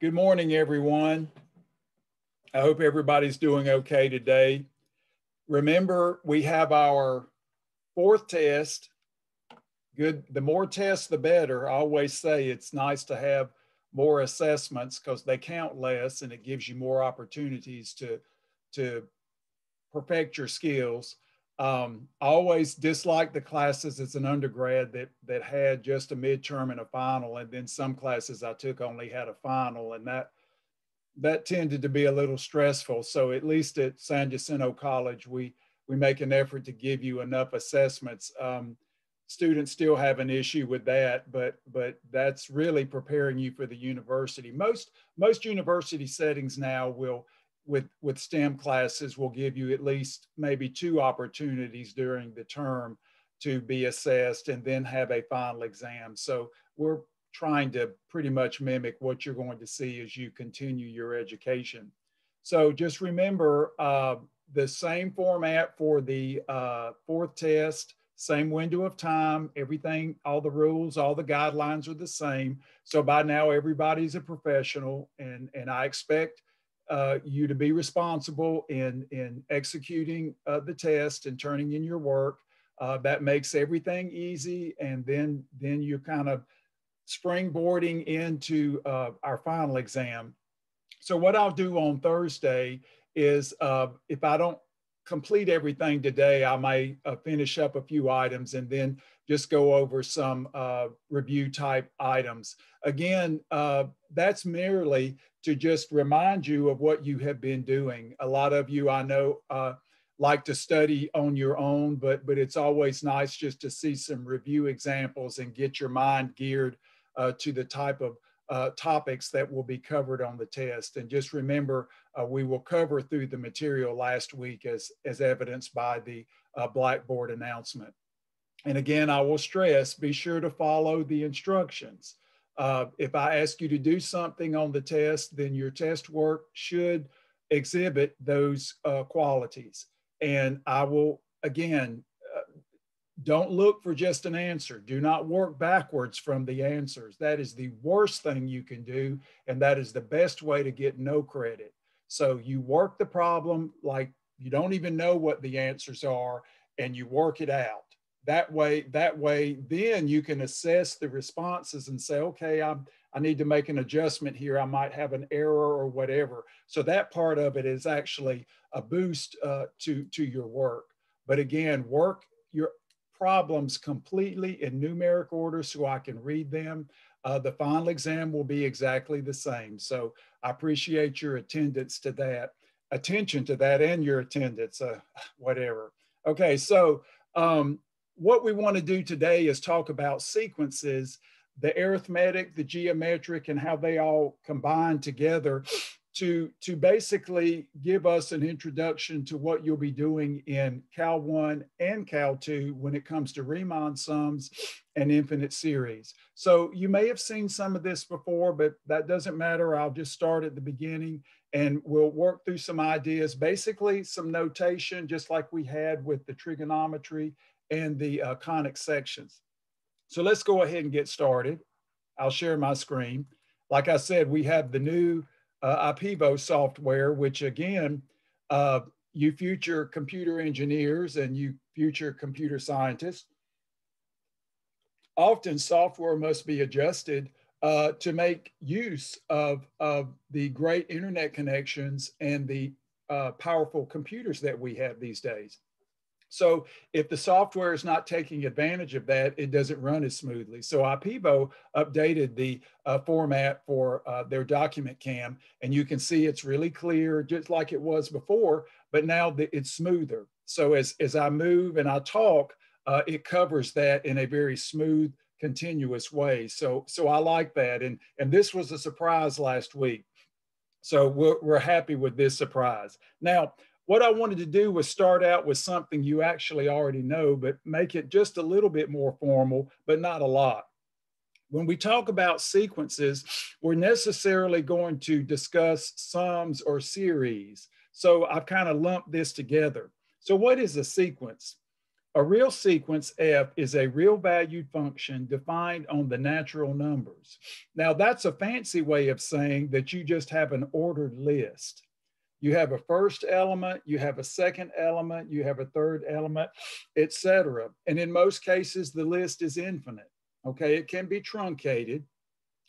Good morning, everyone. I hope everybody's doing okay today. Remember, we have our fourth test. Good, the more tests, the better. I always say it's nice to have more assessments because they count less and it gives you more opportunities to, to perfect your skills. Um, I always disliked the classes as an undergrad that that had just a midterm and a final, and then some classes I took only had a final, and that that tended to be a little stressful. So at least at San Jacinto College, we we make an effort to give you enough assessments. Um, students still have an issue with that, but but that's really preparing you for the university. Most most university settings now will with with STEM classes will give you at least maybe two opportunities during the term to be assessed and then have a final exam. So we're trying to pretty much mimic what you're going to see as you continue your education. So just remember uh, the same format for the uh, fourth test, same window of time, everything, all the rules, all the guidelines are the same. So by now everybody's a professional and, and I expect uh, you to be responsible in, in executing uh, the test and turning in your work. Uh, that makes everything easy. And then, then you're kind of springboarding into uh, our final exam. So what I'll do on Thursday is uh, if I don't complete everything today, I may uh, finish up a few items and then just go over some uh, review type items. Again, uh, that's merely to just remind you of what you have been doing. A lot of you I know uh, like to study on your own, but, but it's always nice just to see some review examples and get your mind geared uh, to the type of uh, topics that will be covered on the test. And just remember, uh, we will cover through the material last week as, as evidenced by the uh, Blackboard announcement. And again, I will stress, be sure to follow the instructions. Uh, if I ask you to do something on the test, then your test work should exhibit those uh, qualities. And I will, again, don't look for just an answer. Do not work backwards from the answers. That is the worst thing you can do. And that is the best way to get no credit. So you work the problem like you don't even know what the answers are and you work it out. That way, that way, then you can assess the responses and say, okay, I'm, I need to make an adjustment here. I might have an error or whatever. So that part of it is actually a boost uh, to, to your work. But again, work your problems completely in numeric order so I can read them. Uh, the final exam will be exactly the same. So I appreciate your attendance to that, attention to that and your attendance, uh, whatever. Okay, so um, what we want to do today is talk about sequences, the arithmetic, the geometric, and how they all combine together to, to basically give us an introduction to what you'll be doing in Cal 1 and Cal 2 when it comes to Riemann sums and infinite series. So you may have seen some of this before, but that doesn't matter. I'll just start at the beginning and we'll work through some ideas, basically some notation, just like we had with the trigonometry and the uh, conic sections. So let's go ahead and get started. I'll share my screen. Like I said, we have the new uh, IPEVO software, which again, uh, you future computer engineers and you future computer scientists, often software must be adjusted uh, to make use of, of the great internet connections and the uh, powerful computers that we have these days. So if the software is not taking advantage of that, it doesn't run as smoothly. So IPEVO updated the uh, format for uh, their document cam, and you can see it's really clear, just like it was before, but now the, it's smoother. So as, as I move and I talk, uh, it covers that in a very smooth, continuous way. So, so I like that. And, and this was a surprise last week. So we're, we're happy with this surprise. Now, what I wanted to do was start out with something you actually already know, but make it just a little bit more formal, but not a lot. When we talk about sequences, we're necessarily going to discuss sums or series. So I've kind of lumped this together. So what is a sequence? A real sequence f is a real valued function defined on the natural numbers. Now that's a fancy way of saying that you just have an ordered list. You have a first element, you have a second element, you have a third element, etc. And in most cases, the list is infinite. Okay, it can be truncated.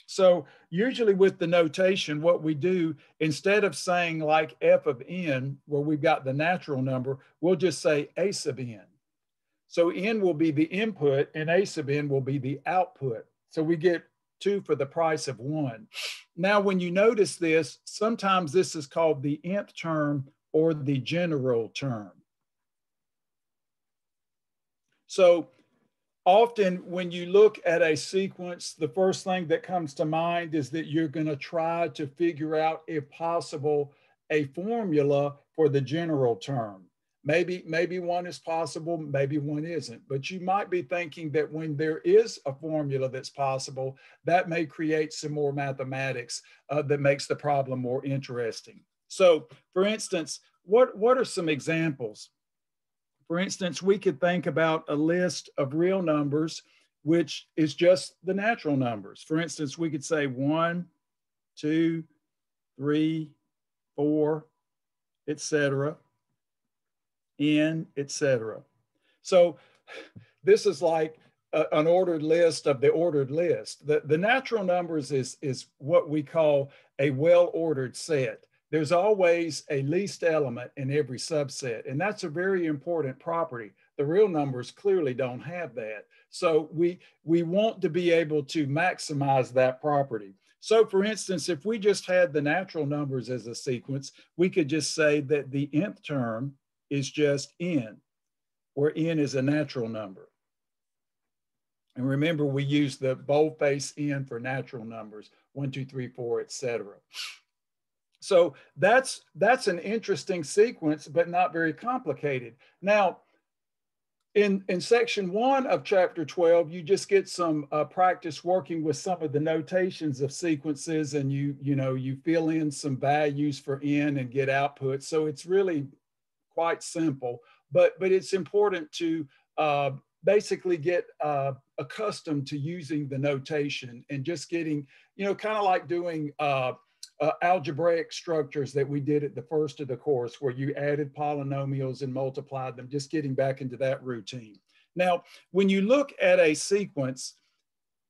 So usually with the notation, what we do, instead of saying like f of n, where we've got the natural number, we'll just say a sub n. So n will be the input and a sub n will be the output. So we get two for the price of one. Now, when you notice this, sometimes this is called the nth term or the general term. So often when you look at a sequence, the first thing that comes to mind is that you're going to try to figure out, if possible, a formula for the general term. Maybe, maybe one is possible, maybe one isn't. But you might be thinking that when there is a formula that's possible, that may create some more mathematics uh, that makes the problem more interesting. So for instance, what, what are some examples? For instance, we could think about a list of real numbers, which is just the natural numbers. For instance, we could say one, two, three, four, etc in, etc. So this is like a, an ordered list of the ordered list. The, the natural numbers is, is what we call a well-ordered set. There's always a least element in every subset, and that's a very important property. The real numbers clearly don't have that. So we, we want to be able to maximize that property. So for instance, if we just had the natural numbers as a sequence, we could just say that the nth term is just n, where n is a natural number. And remember, we use the boldface n for natural numbers, one, two, three, four, etc. So that's, that's an interesting sequence, but not very complicated. Now, in, in section one of chapter 12, you just get some uh, practice working with some of the notations of sequences and you, you know, you fill in some values for n and get output. So it's really quite simple, but, but it's important to uh, basically get uh, accustomed to using the notation and just getting, you know, kind of like doing uh, uh, algebraic structures that we did at the first of the course where you added polynomials and multiplied them, just getting back into that routine. Now, when you look at a sequence,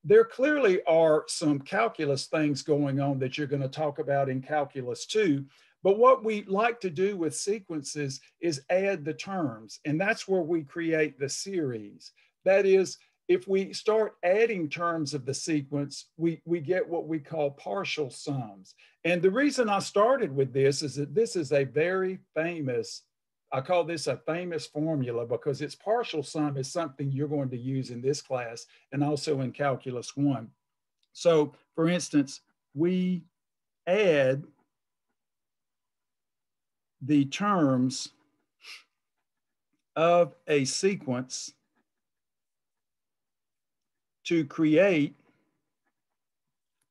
there clearly are some calculus things going on that you're going to talk about in calculus two, but what we like to do with sequences is add the terms, and that's where we create the series. That is, if we start adding terms of the sequence, we, we get what we call partial sums. And the reason I started with this is that this is a very famous, I call this a famous formula because its partial sum is something you're going to use in this class and also in Calculus 1. So for instance, we add the terms of a sequence to create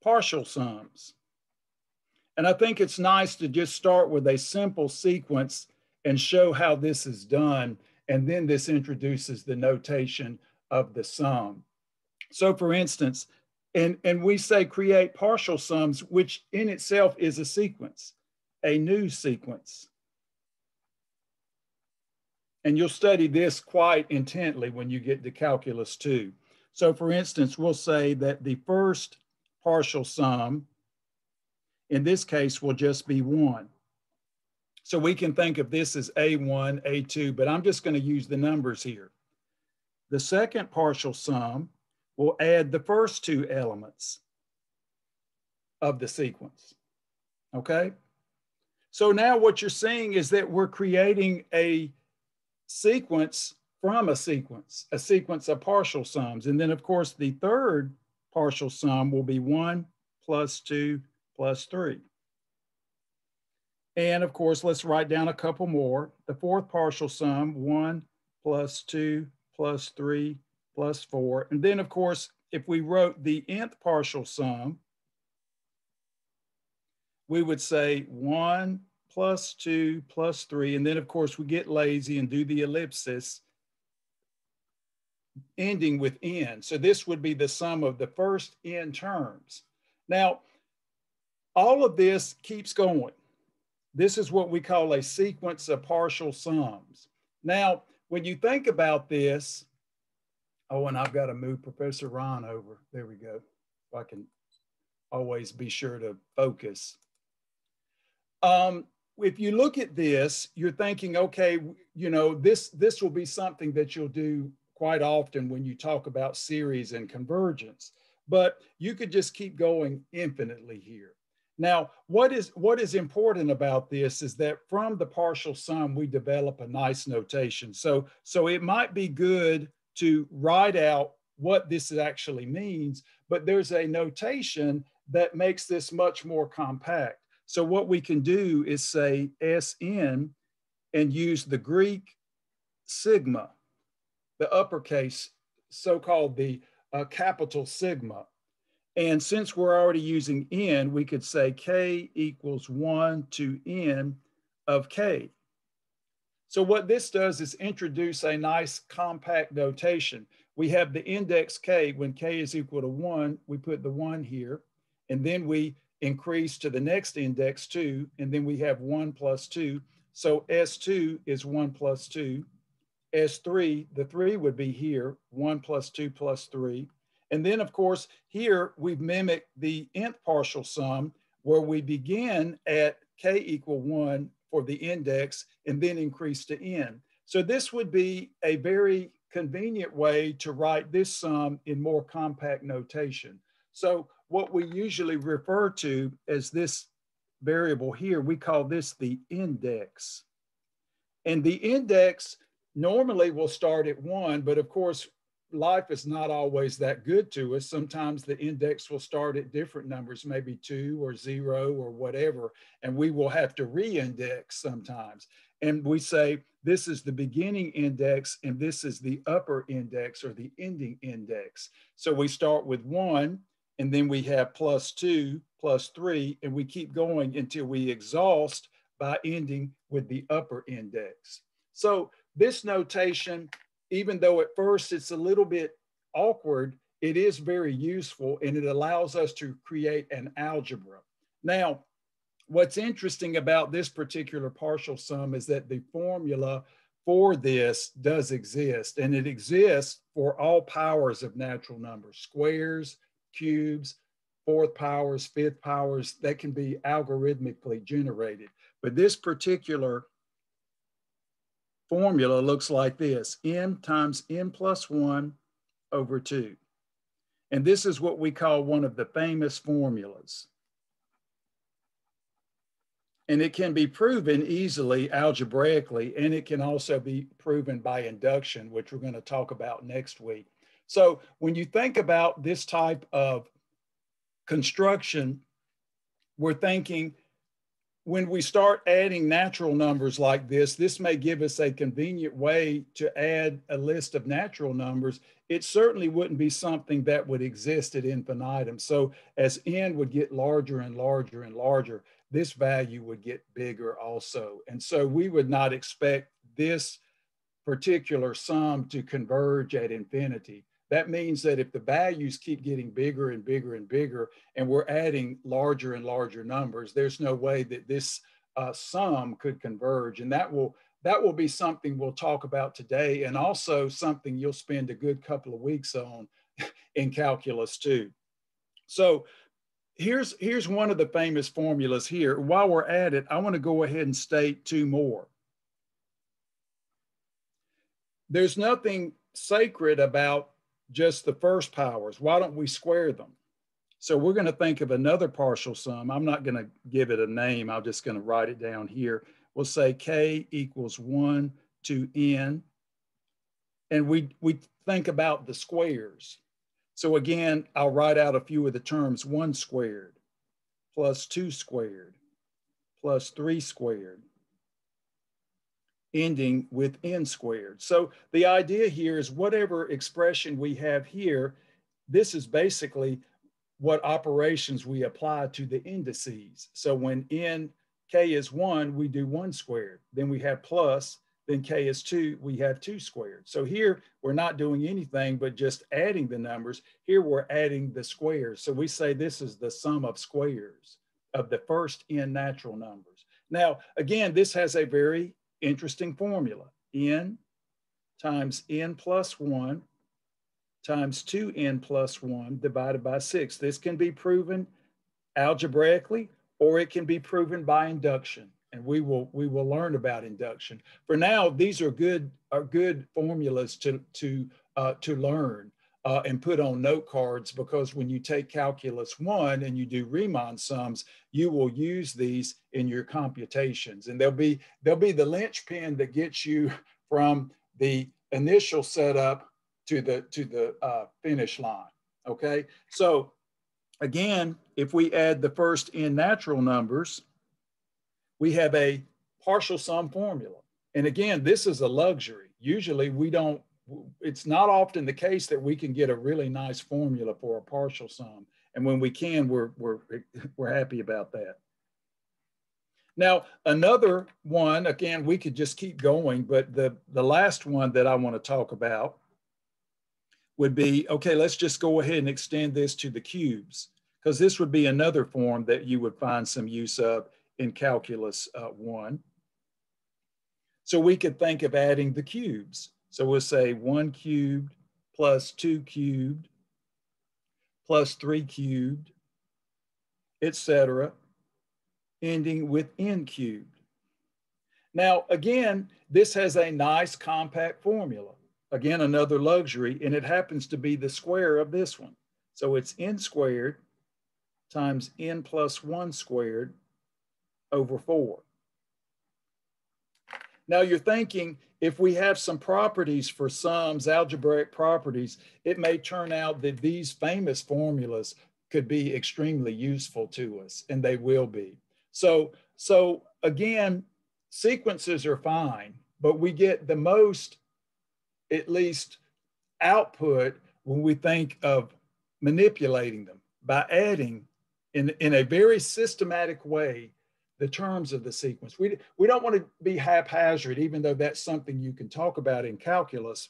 partial sums. And I think it's nice to just start with a simple sequence and show how this is done. And then this introduces the notation of the sum. So for instance, and, and we say create partial sums, which in itself is a sequence, a new sequence. And you'll study this quite intently when you get to calculus two. So for instance, we'll say that the first partial sum, in this case, will just be one. So we can think of this as A1, A2, but I'm just gonna use the numbers here. The second partial sum will add the first two elements of the sequence, okay? So now what you're seeing is that we're creating a sequence from a sequence, a sequence of partial sums. And then of course, the third partial sum will be one plus two plus three. And of course, let's write down a couple more. The fourth partial sum, one plus two plus three plus four. And then of course, if we wrote the nth partial sum, we would say one plus two plus three. And then of course we get lazy and do the ellipsis. ending with n. So this would be the sum of the first n terms. Now, all of this keeps going. This is what we call a sequence of partial sums. Now, when you think about this, oh, and I've got to move Professor Ron over. There we go. If I can always be sure to focus. Um, if you look at this, you're thinking, okay, you know, this this will be something that you'll do quite often when you talk about series and convergence. But you could just keep going infinitely here. Now, what is what is important about this is that from the partial sum, we develop a nice notation. So, so it might be good to write out what this actually means, but there's a notation that makes this much more compact. So what we can do is say Sn and use the Greek sigma, the uppercase, so-called the uh, capital sigma. And since we're already using n, we could say k equals 1 to n of k. So what this does is introduce a nice compact notation. We have the index k, when k is equal to 1, we put the 1 here, and then we increase to the next index 2, and then we have 1 plus 2. So S2 is 1 plus 2. S3, the 3 would be here, 1 plus 2 plus 3. And then, of course, here we've mimicked the nth partial sum where we begin at k equal 1 for the index and then increase to n. So this would be a very convenient way to write this sum in more compact notation. So what we usually refer to as this variable here, we call this the index. And the index normally will start at one, but of course, life is not always that good to us. Sometimes the index will start at different numbers, maybe two or zero or whatever, and we will have to re-index sometimes. And we say, this is the beginning index and this is the upper index or the ending index. So we start with one and then we have plus two, plus three, and we keep going until we exhaust by ending with the upper index. So this notation even though at first it's a little bit awkward, it is very useful and it allows us to create an algebra. Now, what's interesting about this particular partial sum is that the formula for this does exist and it exists for all powers of natural numbers, squares, cubes, fourth powers, fifth powers, that can be algorithmically generated. But this particular formula looks like this, m times n plus 1 over 2. And this is what we call one of the famous formulas. And it can be proven easily algebraically, and it can also be proven by induction, which we're going to talk about next week. So when you think about this type of construction, we're thinking when we start adding natural numbers like this, this may give us a convenient way to add a list of natural numbers. It certainly wouldn't be something that would exist at infinitum. So as n would get larger and larger and larger, this value would get bigger also. And so we would not expect this particular sum to converge at infinity. That means that if the values keep getting bigger and bigger and bigger, and we're adding larger and larger numbers, there's no way that this uh, sum could converge. And that will that will be something we'll talk about today, and also something you'll spend a good couple of weeks on in calculus too. So here's here's one of the famous formulas here. While we're at it, I want to go ahead and state two more. There's nothing sacred about just the first powers. Why don't we square them? So we're going to think of another partial sum. I'm not going to give it a name. I'm just going to write it down here. We'll say k equals 1 to n. And we, we think about the squares. So again, I'll write out a few of the terms. 1 squared plus 2 squared plus 3 squared ending with n squared. So the idea here is whatever expression we have here, this is basically what operations we apply to the indices. So when n k is one, we do one squared. Then we have plus, then k is 2, we have 2 squared. So here we're not doing anything but just adding the numbers. Here we're adding the squares. So we say this is the sum of squares of the first n natural numbers. Now, again, this has a very interesting formula. n times n plus 1 times 2n plus 1 divided by 6. This can be proven algebraically or it can be proven by induction and we will we will learn about induction. For now, these are good are good formulas to to uh, to learn uh, and put on note cards because when you take calculus one and you do Riemann sums, you will use these in your computations, and they'll be they'll be the linchpin that gets you from the initial setup to the to the uh, finish line. Okay, so again, if we add the first n natural numbers we have a partial sum formula. And again, this is a luxury. Usually we don't, it's not often the case that we can get a really nice formula for a partial sum. And when we can, we're, we're, we're happy about that. Now, another one, again, we could just keep going, but the, the last one that I want to talk about would be, okay, let's just go ahead and extend this to the cubes, because this would be another form that you would find some use of in calculus uh, one. So we could think of adding the cubes. So we'll say one cubed plus two cubed plus three cubed, etc., ending with n cubed. Now, again, this has a nice compact formula. Again, another luxury, and it happens to be the square of this one. So it's n squared times n plus 1 squared over 4. Now you're thinking if we have some properties for sums, algebraic properties, it may turn out that these famous formulas could be extremely useful to us, and they will be. So, so again, sequences are fine, but we get the most, at least, output when we think of manipulating them by adding in, in a very systematic way the terms of the sequence. We, we don't want to be haphazard, even though that's something you can talk about in calculus.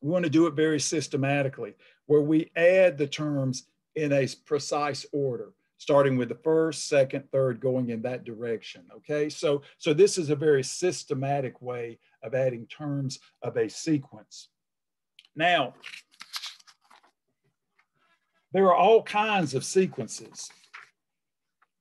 We want to do it very systematically, where we add the terms in a precise order, starting with the first, second, third, going in that direction, okay? So, so this is a very systematic way of adding terms of a sequence. Now, there are all kinds of sequences.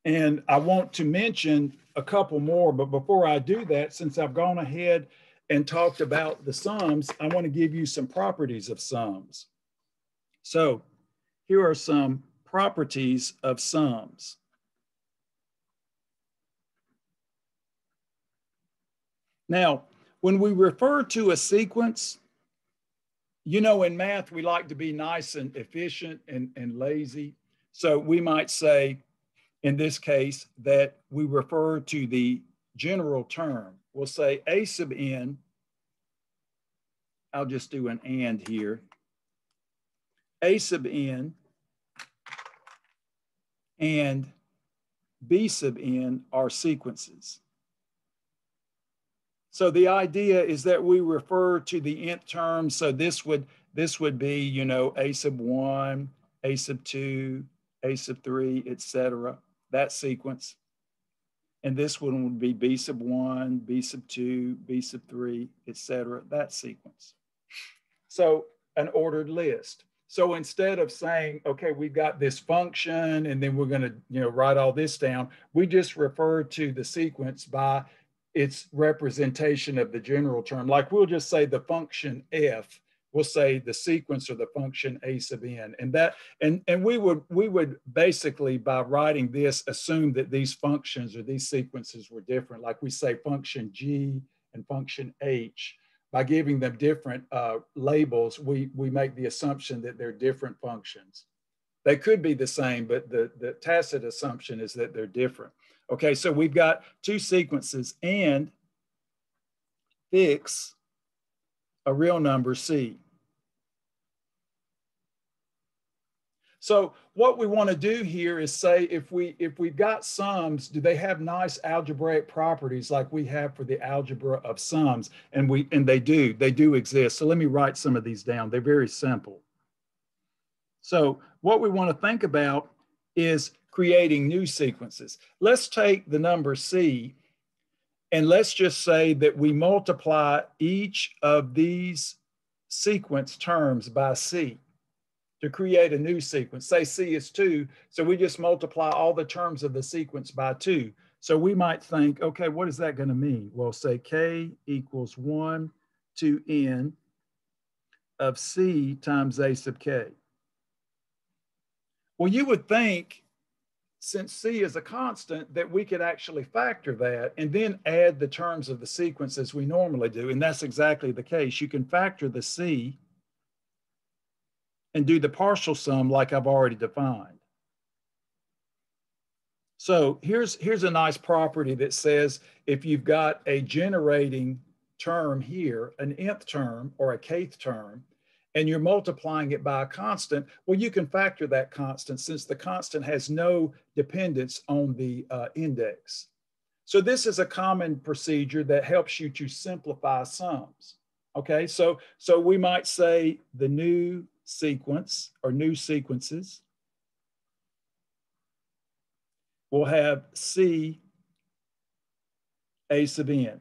And I want to mention a couple more, but before I do that, since I've gone ahead and talked about the sums, I want to give you some properties of sums. So here are some properties of sums. Now, when we refer to a sequence, you know, in math, we like to be nice and efficient and, and lazy. So we might say in this case that we refer to the general term. We'll say A sub n, I'll just do an and here. A sub n and B sub n are sequences. So the idea is that we refer to the nth term. So this would this would be, you know, A sub one, A sub two, A sub three, etc that sequence. And this one would be B sub one, B sub two, B sub three, etc. that sequence. So an ordered list. So instead of saying, okay, we've got this function and then we're going to, you know, write all this down, we just refer to the sequence by its representation of the general term. Like we'll just say the function f we'll say the sequence or the function a sub n. And that and and we would we would basically by writing this assume that these functions or these sequences were different. Like we say function g and function h by giving them different uh, labels we we make the assumption that they're different functions. They could be the same but the the tacit assumption is that they're different. Okay so we've got two sequences and fix a real number c So what we want to do here is say if we if we've got sums, do they have nice algebraic properties like we have for the algebra of sums? And we and they do, they do exist. So let me write some of these down. They're very simple. So what we want to think about is creating new sequences. Let's take the number C and let's just say that we multiply each of these sequence terms by C to create a new sequence. Say C is two, so we just multiply all the terms of the sequence by two. So we might think, okay, what is that gonna mean? Well, say K equals one to N of C times A sub K. Well, you would think since C is a constant that we could actually factor that and then add the terms of the sequence as we normally do. And that's exactly the case. You can factor the C and do the partial sum like I've already defined. So here's, here's a nice property that says if you've got a generating term here, an nth term or a kth term, and you're multiplying it by a constant, well, you can factor that constant since the constant has no dependence on the uh, index. So this is a common procedure that helps you to simplify sums. Okay, so, so we might say the new sequence or new sequences We'll have C A sub n.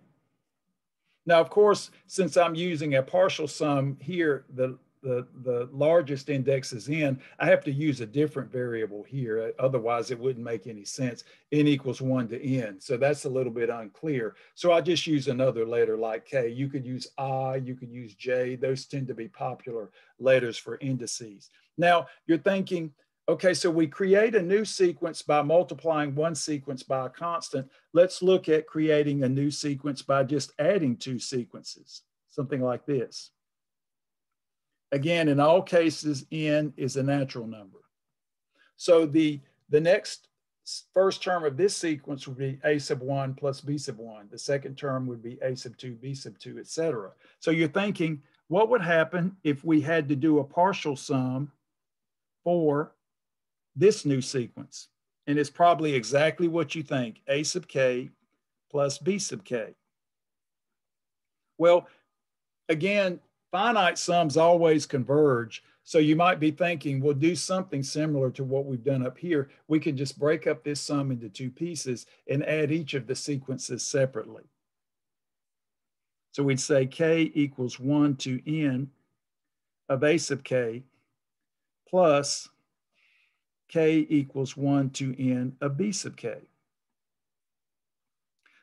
Now, of course, since I'm using a partial sum here, the, the, the largest index is n, I have to use a different variable here. Otherwise, it wouldn't make any sense. n equals 1 to n. So that's a little bit unclear. So I just use another letter like k. You could use i, you could use j. Those tend to be popular letters for indices. Now, you're thinking, okay, so we create a new sequence by multiplying one sequence by a constant. Let's look at creating a new sequence by just adding two sequences, something like this. Again, in all cases, n is a natural number. So the, the next first term of this sequence would be a sub 1 plus b sub 1. The second term would be a sub 2, b sub 2, etc. So you're thinking, what would happen if we had to do a partial sum for this new sequence? And it's probably exactly what you think, a sub k plus b sub k. Well, again, finite sums always converge. So you might be thinking, we'll do something similar to what we've done up here. We can just break up this sum into two pieces and add each of the sequences separately. So we'd say k equals 1 to n of a sub k plus k equals 1 to n of b sub k.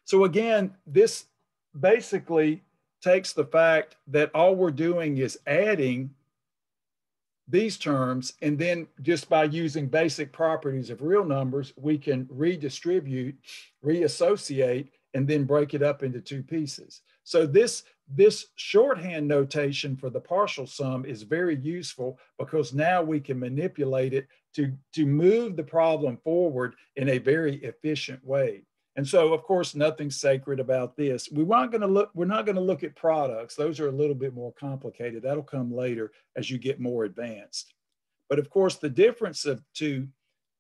So again, this basically takes the fact that all we're doing is adding these terms, and then just by using basic properties of real numbers, we can redistribute, reassociate, and then break it up into two pieces. So this, this shorthand notation for the partial sum is very useful because now we can manipulate it to, to move the problem forward in a very efficient way. And so, of course, nothing sacred about this. We weren't going to look. We're not going to look at products. Those are a little bit more complicated. That'll come later as you get more advanced. But of course, the difference of two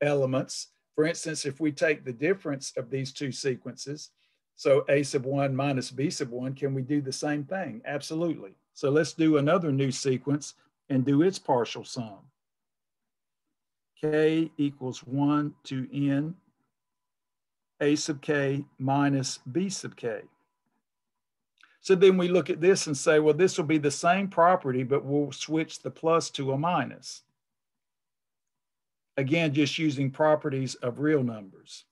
elements. For instance, if we take the difference of these two sequences, so a sub one minus b sub one, can we do the same thing? Absolutely. So let's do another new sequence and do its partial sum. K equals one to n a sub k minus b sub k. So then we look at this and say, well, this will be the same property, but we'll switch the plus to a minus. Again, just using properties of real numbers.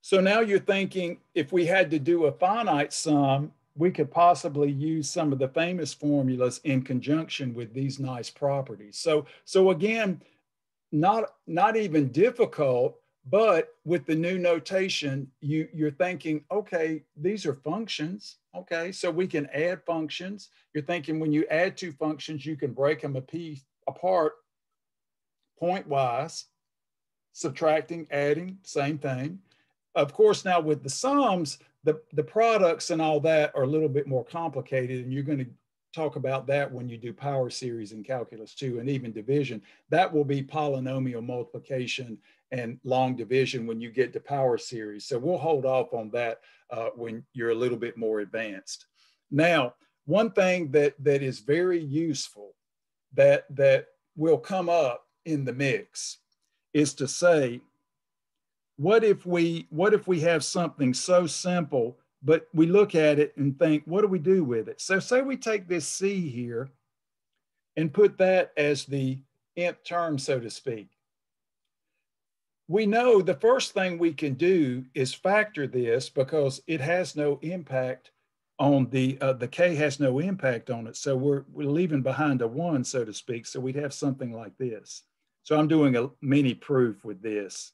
So now you're thinking, if we had to do a finite sum, we could possibly use some of the famous formulas in conjunction with these nice properties. So, so again, not, not even difficult, but with the new notation, you, you're thinking, okay, these are functions. Okay, so we can add functions. You're thinking when you add two functions, you can break them a piece apart pointwise, subtracting, adding, same thing. of course, now with the sums, the, the products and all that are a little bit more complicated and you're going to talk about that when you do power series in calculus 2 and even division. That will be polynomial multiplication and long division when you get to power series. So we'll hold off on that uh, when you're a little bit more advanced. Now, one thing that, that is very useful that, that will come up in the mix is to say, what if we what if we have something so simple but we look at it and think what do we do with it? So say we take this c here and put that as the nth term so to speak. We know the first thing we can do is factor this because it has no impact on the uh, the k has no impact on it. So we're, we're leaving behind a one so to speak. So we'd have something like this. So i'm doing a mini proof with this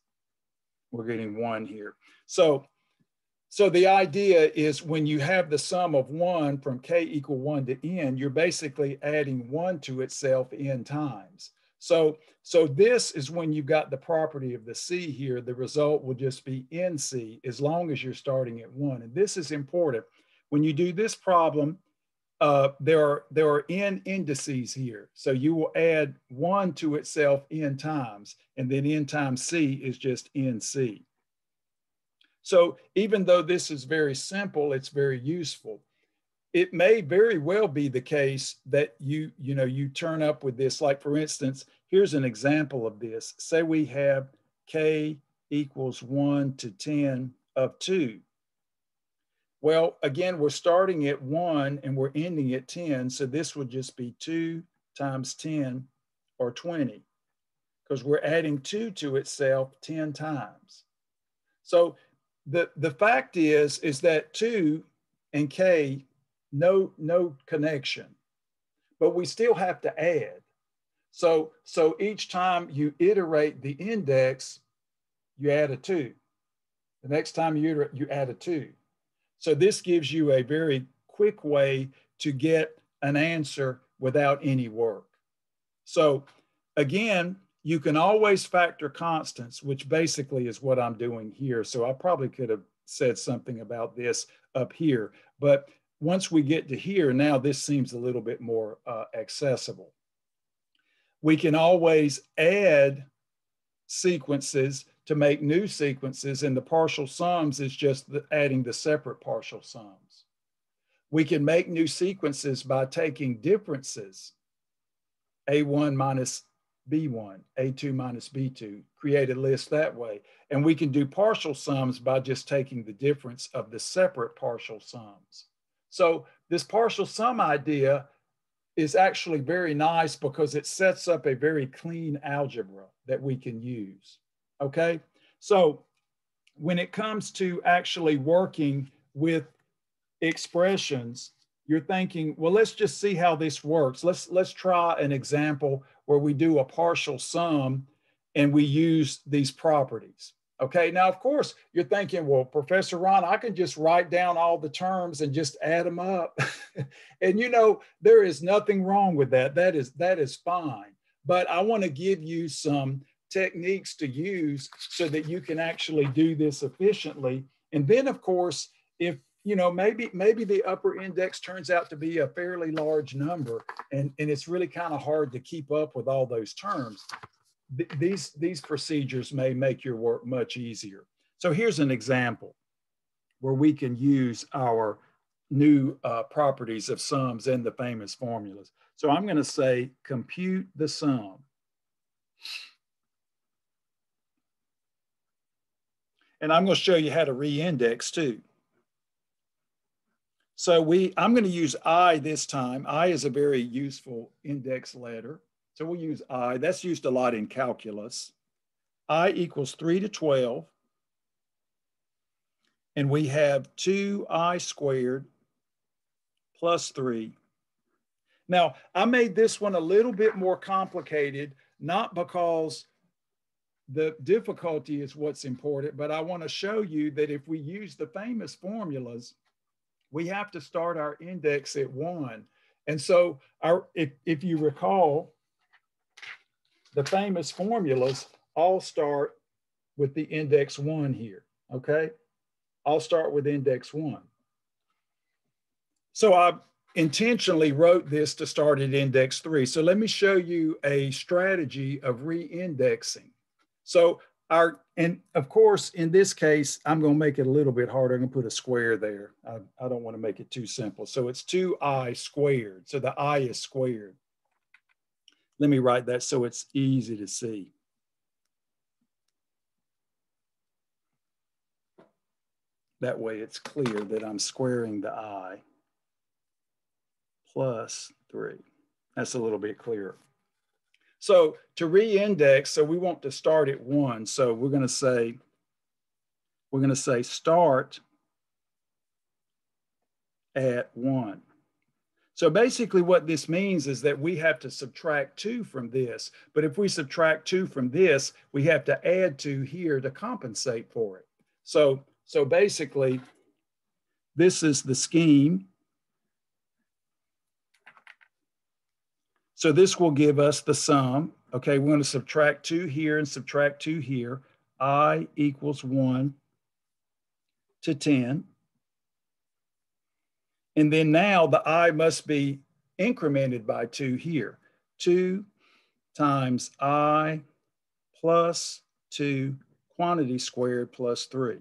we're getting one here. So, so the idea is when you have the sum of one from k equal one to n, you're basically adding one to itself n times. So, so this is when you've got the property of the C here, the result will just be NC as long as you're starting at one. And this is important. When you do this problem, uh, there are there are n indices here. So you will add one to itself n times, and then n times c is just nc. So even though this is very simple, it's very useful. It may very well be the case that you, you know, you turn up with this, like for instance, here's an example of this. Say we have k equals one to 10 of two. Well, again, we're starting at one and we're ending at 10. So this would just be two times 10 or 20 because we're adding two to itself 10 times. So the, the fact is, is that two and K, no, no connection, but we still have to add. So, so each time you iterate the index, you add a two. The next time you you add a two. So this gives you a very quick way to get an answer without any work. So again, you can always factor constants, which basically is what I'm doing here. So I probably could have said something about this up here, but once we get to here, now this seems a little bit more uh, accessible. We can always add sequences to make new sequences and the partial sums is just the, adding the separate partial sums. We can make new sequences by taking differences, A1 minus B1, A2 minus B2, create a list that way. And we can do partial sums by just taking the difference of the separate partial sums. So this partial sum idea is actually very nice because it sets up a very clean algebra that we can use. Okay, so when it comes to actually working with expressions, you're thinking, well, let's just see how this works. Let's let's try an example where we do a partial sum and we use these properties. Okay, now of course you're thinking, well, Professor Ron, I can just write down all the terms and just add them up. and you know, there is nothing wrong with that. That is that is fine. But I want to give you some techniques to use so that you can actually do this efficiently. And then of course, if you know, maybe maybe the upper index turns out to be a fairly large number and, and it's really kind of hard to keep up with all those terms. Th these, these procedures may make your work much easier. So here's an example where we can use our new uh, properties of sums and the famous formulas. So I'm going to say compute the sum. And I'm going to show you how to re-index too. So we, I'm going to use I this time. I is a very useful index letter. So we'll use I. That's used a lot in calculus. I equals 3 to 12. And we have 2i squared plus 3. Now, I made this one a little bit more complicated, not because the difficulty is what's important, but I want to show you that if we use the famous formulas, we have to start our index at one. And so our, if, if you recall, the famous formulas all start with the index one here. okay? I'll start with index one. So I intentionally wrote this to start at index three. So let me show you a strategy of re-indexing. So our, and of course, in this case, I'm gonna make it a little bit harder. I'm gonna put a square there. I, I don't wanna make it too simple. So it's two i squared. So the i is squared. Let me write that so it's easy to see. That way it's clear that I'm squaring the i plus three. That's a little bit clearer. So to re-index, so we want to start at one. So we're gonna say, we're gonna say start at one. So basically what this means is that we have to subtract two from this. But if we subtract two from this, we have to add two here to compensate for it. So, so basically, this is the scheme. So this will give us the sum. Okay, we're going to subtract two here and subtract two here. I equals one to 10. And then now the i must be incremented by two here. Two times i plus two quantity squared plus three.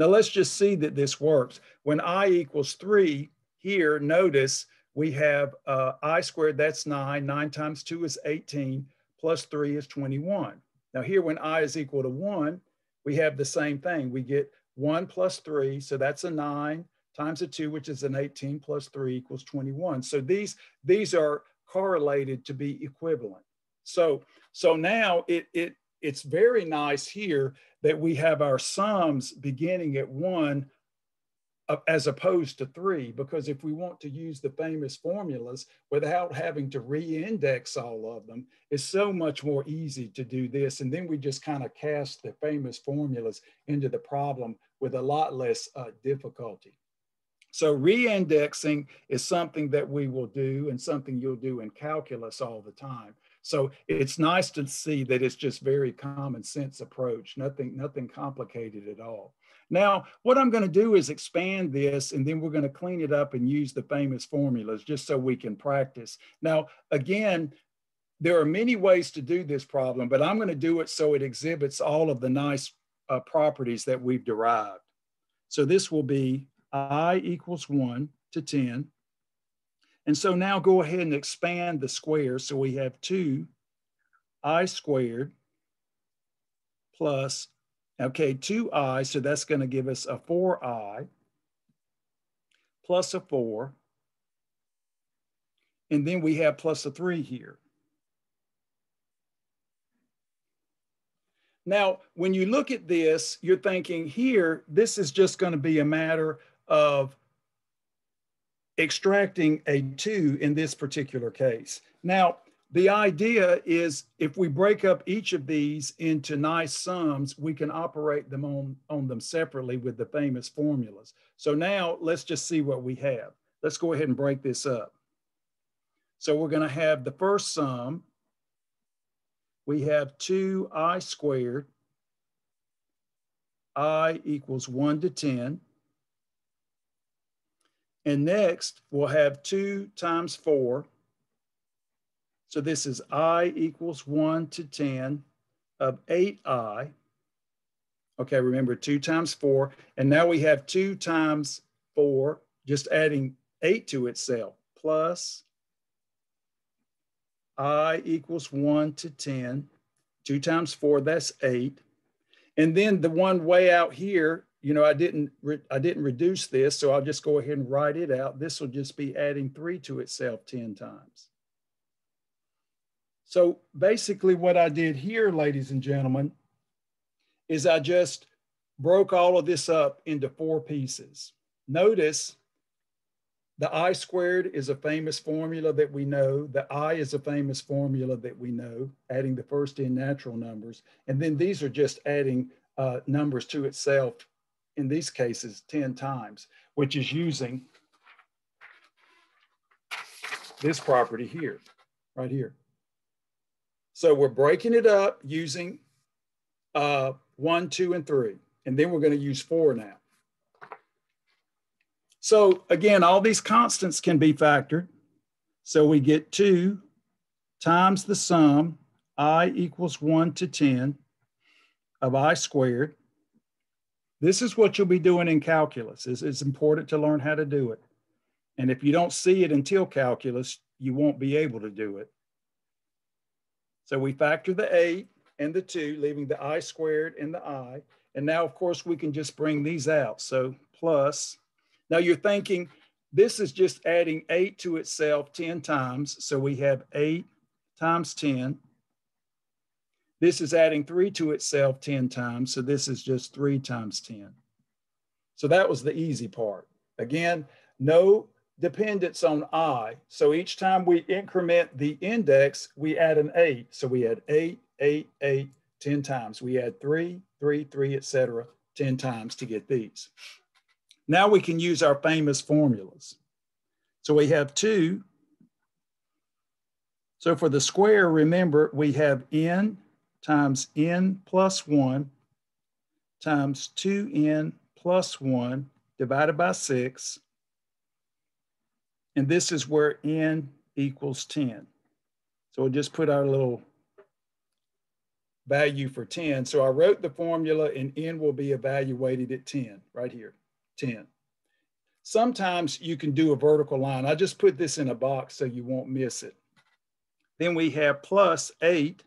Now let's just see that this works. When i equals three, here, notice we have uh, i squared, that's nine. Nine times two is 18, plus three is 21. Now here, when i is equal to one, we have the same thing. We get one plus three, so that's a nine times a two, which is an 18 plus three equals 21. So these, these are correlated to be equivalent. So, so now it, it, it's very nice here that we have our sums beginning at one as opposed to three, because if we want to use the famous formulas without having to re-index all of them, it's so much more easy to do this. And then we just kind of cast the famous formulas into the problem with a lot less uh, difficulty. So re-indexing is something that we will do and something you'll do in calculus all the time. So it's nice to see that it's just very common sense approach, nothing, nothing complicated at all. Now, what I'm going to do is expand this and then we're going to clean it up and use the famous formulas just so we can practice. Now, again, there are many ways to do this problem, but I'm going to do it so it exhibits all of the nice uh, properties that we've derived. So this will be i equals 1 to 10. And so now go ahead and expand the square. So we have 2 i squared plus, okay, 2i, so that's going to give us a 4i plus a 4. And then we have plus a 3 here. Now, when you look at this, you're thinking here, this is just going to be a matter of extracting a two in this particular case. Now, the idea is if we break up each of these into nice sums, we can operate them on, on them separately with the famous formulas. So now let's just see what we have. Let's go ahead and break this up. So we're gonna have the first sum. We have two i squared, i equals one to 10. And next, we'll have 2 times 4. So this is i equals 1 to 10 of 8i. Okay, remember 2 times 4. And now we have 2 times 4, just adding 8 to itself, plus i equals 1 to 10. 2 times 4, that's 8. And then the one way out here you know, I didn't, I didn't reduce this, so I'll just go ahead and write it out. This will just be adding three to itself 10 times. So basically what I did here, ladies and gentlemen, is I just broke all of this up into four pieces. Notice the I squared is a famous formula that we know. The I is a famous formula that we know, adding the first in natural numbers. And then these are just adding uh, numbers to itself in these cases 10 times, which is using this property here, right here. So we're breaking it up using uh, one, two, and three. And then we're going to use 4 now. So again, all these constants can be factored. So we get 2 times the sum, i equals 1 to 10 of i squared. This is what you'll be doing in calculus. It's, it's important to learn how to do it. And if you don't see it until calculus, you won't be able to do it. So we factor the 8 and the 2, leaving the i squared and the i. And now, of course, we can just bring these out. So plus, now you're thinking this is just adding 8 to itself 10 times. So we have 8 times 10. This is adding 3 to itself 10 times. So this is just 3 times 10. So that was the easy part. Again, no dependence on i. So each time we increment the index, we add an 8. So we add 8, 8, 8, 10 times. We add 3, 3, 3, etc. 10 times to get these. Now we can use our famous formulas. So we have 2. So for the square, remember, we have n times n plus 1 times 2n plus 1 divided by 6 and this is where n equals 10. So we'll just put our little value for 10. So I wrote the formula and n will be evaluated at 10, right here, 10. Sometimes you can do a vertical line. I just put this in a box so you won't miss it. Then we have plus 8.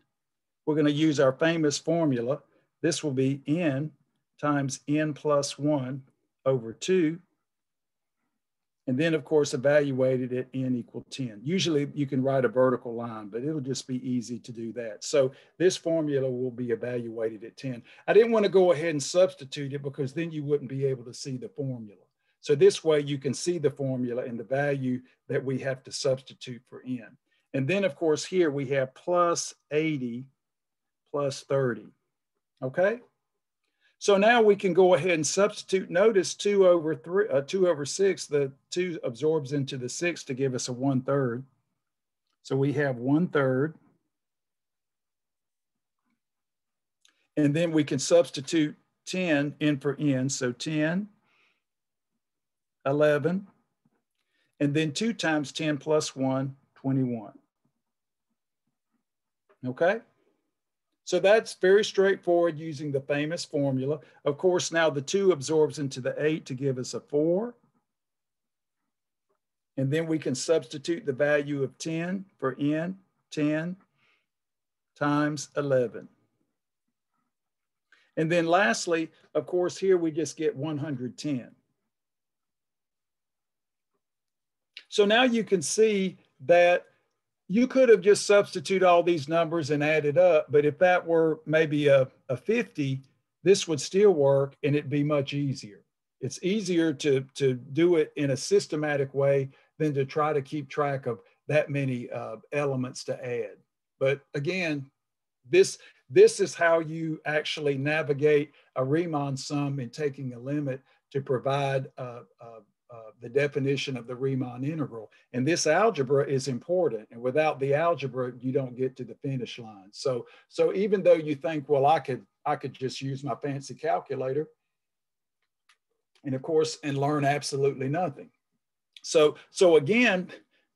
We're going to use our famous formula. This will be n times n plus 1 over 2 and then of course evaluated at n equal 10. Usually you can write a vertical line, but it'll just be easy to do that. So this formula will be evaluated at 10. I didn't want to go ahead and substitute it because then you wouldn't be able to see the formula. So this way you can see the formula and the value that we have to substitute for n. And then of course here we have plus 80 plus 30, okay? So now we can go ahead and substitute. Notice two over three, uh, two over six, the two absorbs into the six to give us a one third. So we have one third. And then we can substitute 10 in for n. So 10, 11, and then two times 10 plus one, 21. Okay? So that's very straightforward using the famous formula. Of course, now the two absorbs into the eight to give us a four. And then we can substitute the value of 10 for n, 10 times 11. And then lastly, of course, here we just get 110. So now you can see that you could have just substitute all these numbers and added up, but if that were maybe a, a 50, this would still work and it'd be much easier. It's easier to, to do it in a systematic way than to try to keep track of that many uh, elements to add. But again, this, this is how you actually navigate a Riemann sum in taking a limit to provide uh, uh, uh, the definition of the Riemann integral. And this algebra is important. And without the algebra, you don't get to the finish line. So, so even though you think, well, I could, I could just use my fancy calculator and of course, and learn absolutely nothing. So, so again,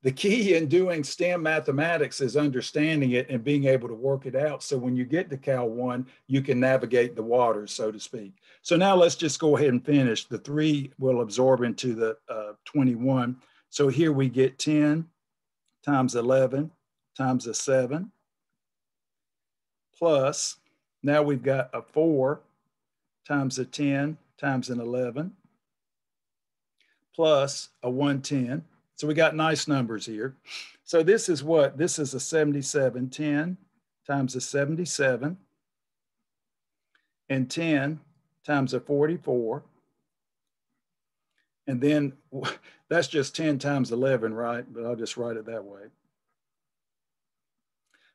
the key in doing STEM mathematics is understanding it and being able to work it out. So when you get to Cal 1, you can navigate the waters, so to speak. So now let's just go ahead and finish. The 3 will absorb into the uh, 21. So here we get 10 times 11 times a 7 plus, now we've got a 4 times a 10 times an 11 plus a 110 so we got nice numbers here. So this is what? This is a 77, 10 times a 77 and 10 times a 44. And then that's just 10 times 11, right? But I'll just write it that way.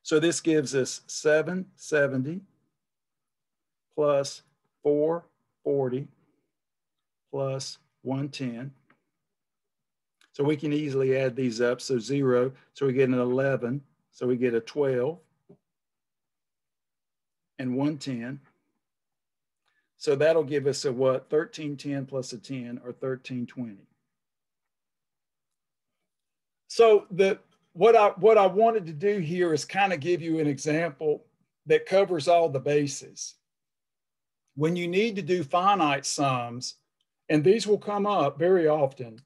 So this gives us 770 plus 440 plus 110 so we can easily add these up. So zero, so we get an 11. So we get a 12 and 110. So that'll give us a what? 1310 plus a 10 or 1320. So the what I what I wanted to do here is kind of give you an example that covers all the bases. When you need to do finite sums, and these will come up very often,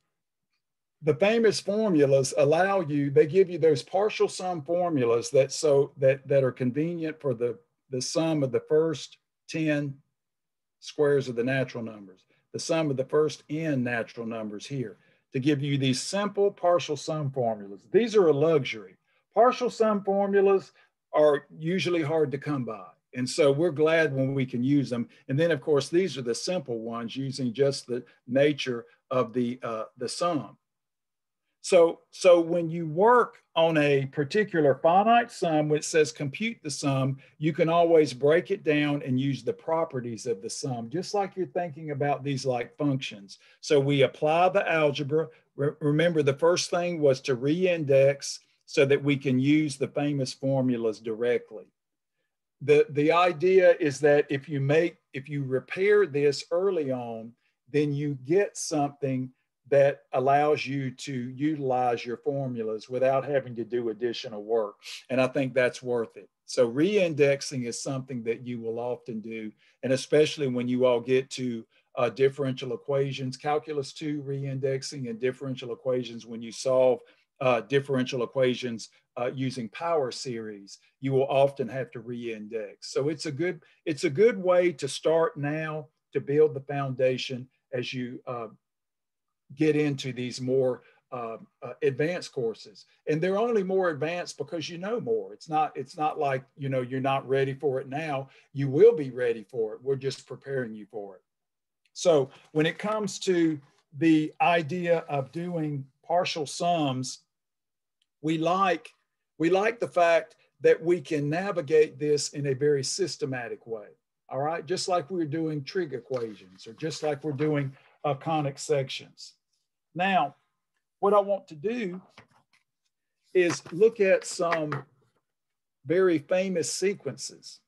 the famous formulas allow you, they give you those partial sum formulas that so that that are convenient for the, the sum of the first 10 squares of the natural numbers, the sum of the first n natural numbers here to give you these simple partial sum formulas. These are a luxury. Partial sum formulas are usually hard to come by. And so we're glad when we can use them. And then of course, these are the simple ones using just the nature of the, uh, the sum. So, so when you work on a particular finite sum which says compute the sum, you can always break it down and use the properties of the sum, just like you're thinking about these like functions. So we apply the algebra. Re remember the first thing was to reindex so that we can use the famous formulas directly. The, the idea is that if you make, if you repair this early on, then you get something that allows you to utilize your formulas without having to do additional work. And I think that's worth it. So reindexing is something that you will often do, and especially when you all get to uh, differential equations, calculus two reindexing and differential equations when you solve uh, differential equations uh, using power series, you will often have to reindex. So it's a good it's a good way to start now to build the foundation as you uh, get into these more uh, uh, advanced courses. And they're only more advanced because you know more. It's not it's not like you know you're not ready for it now. You will be ready for it. We're just preparing you for it. So when it comes to the idea of doing partial sums we like we like the fact that we can navigate this in a very systematic way. All right? Just like we're doing trig equations or just like we're doing uh, conic sections now, what I want to do is look at some very famous sequences.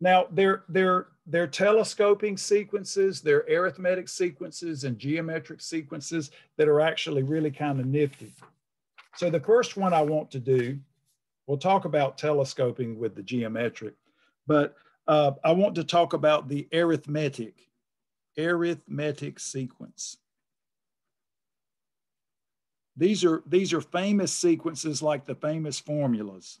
Now, they're, they're, they're telescoping sequences, they're arithmetic sequences and geometric sequences that are actually really kind of nifty. So the first one I want to do, we'll talk about telescoping with the geometric, but uh, I want to talk about the arithmetic, arithmetic sequence. These are, these are famous sequences like the famous formulas.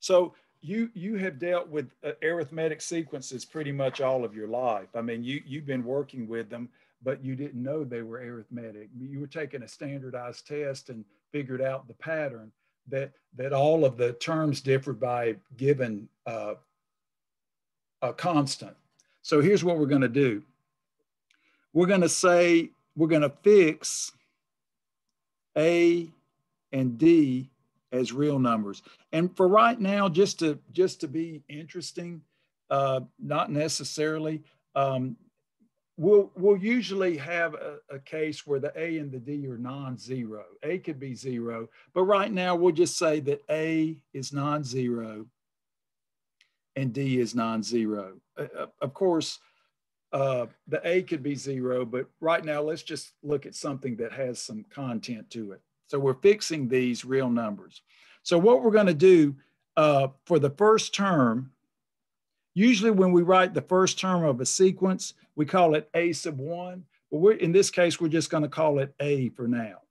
So you, you have dealt with uh, arithmetic sequences pretty much all of your life. I mean, you, you've been working with them, but you didn't know they were arithmetic. You were taking a standardized test and figured out the pattern that, that all of the terms differed by given uh, a constant. So here's what we're going to do we're going to say we're going to fix A and D as real numbers. And for right now, just to just to be interesting, uh, not necessarily. Um, we'll we'll usually have a, a, case where the A and the D are non-zero. A could be zero, but right now we'll just say that A is non-zero and D is non-zero. Uh, uh of course, uh, the A could be zero, but right now let's just look at something that has some content to it. So we're fixing these real numbers. So what we're gonna do uh, for the first term, usually when we write the first term of a sequence, we call it A sub one, but we're, in this case, we're just gonna call it A for now.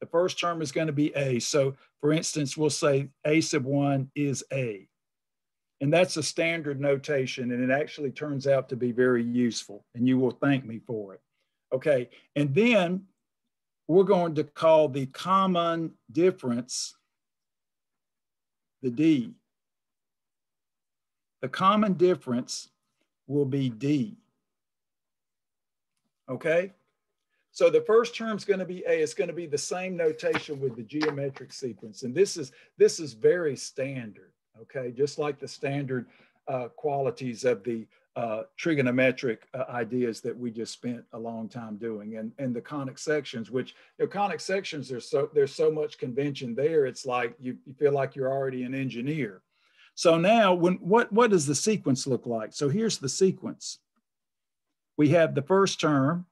The first term is gonna be A. So for instance, we'll say A sub one is A. And that's a standard notation, and it actually turns out to be very useful, and you will thank me for it. Okay, and then we're going to call the common difference the D. The common difference will be D. Okay? So the first term is going to be A. It's going to be the same notation with the geometric sequence. And this is, this is very standard okay? Just like the standard uh, qualities of the uh, trigonometric uh, ideas that we just spent a long time doing and, and the conic sections, which you know, conic sections, there's so, there's so much convention there. It's like you, you feel like you're already an engineer. So now when what, what does the sequence look like? So here's the sequence. We have the first term,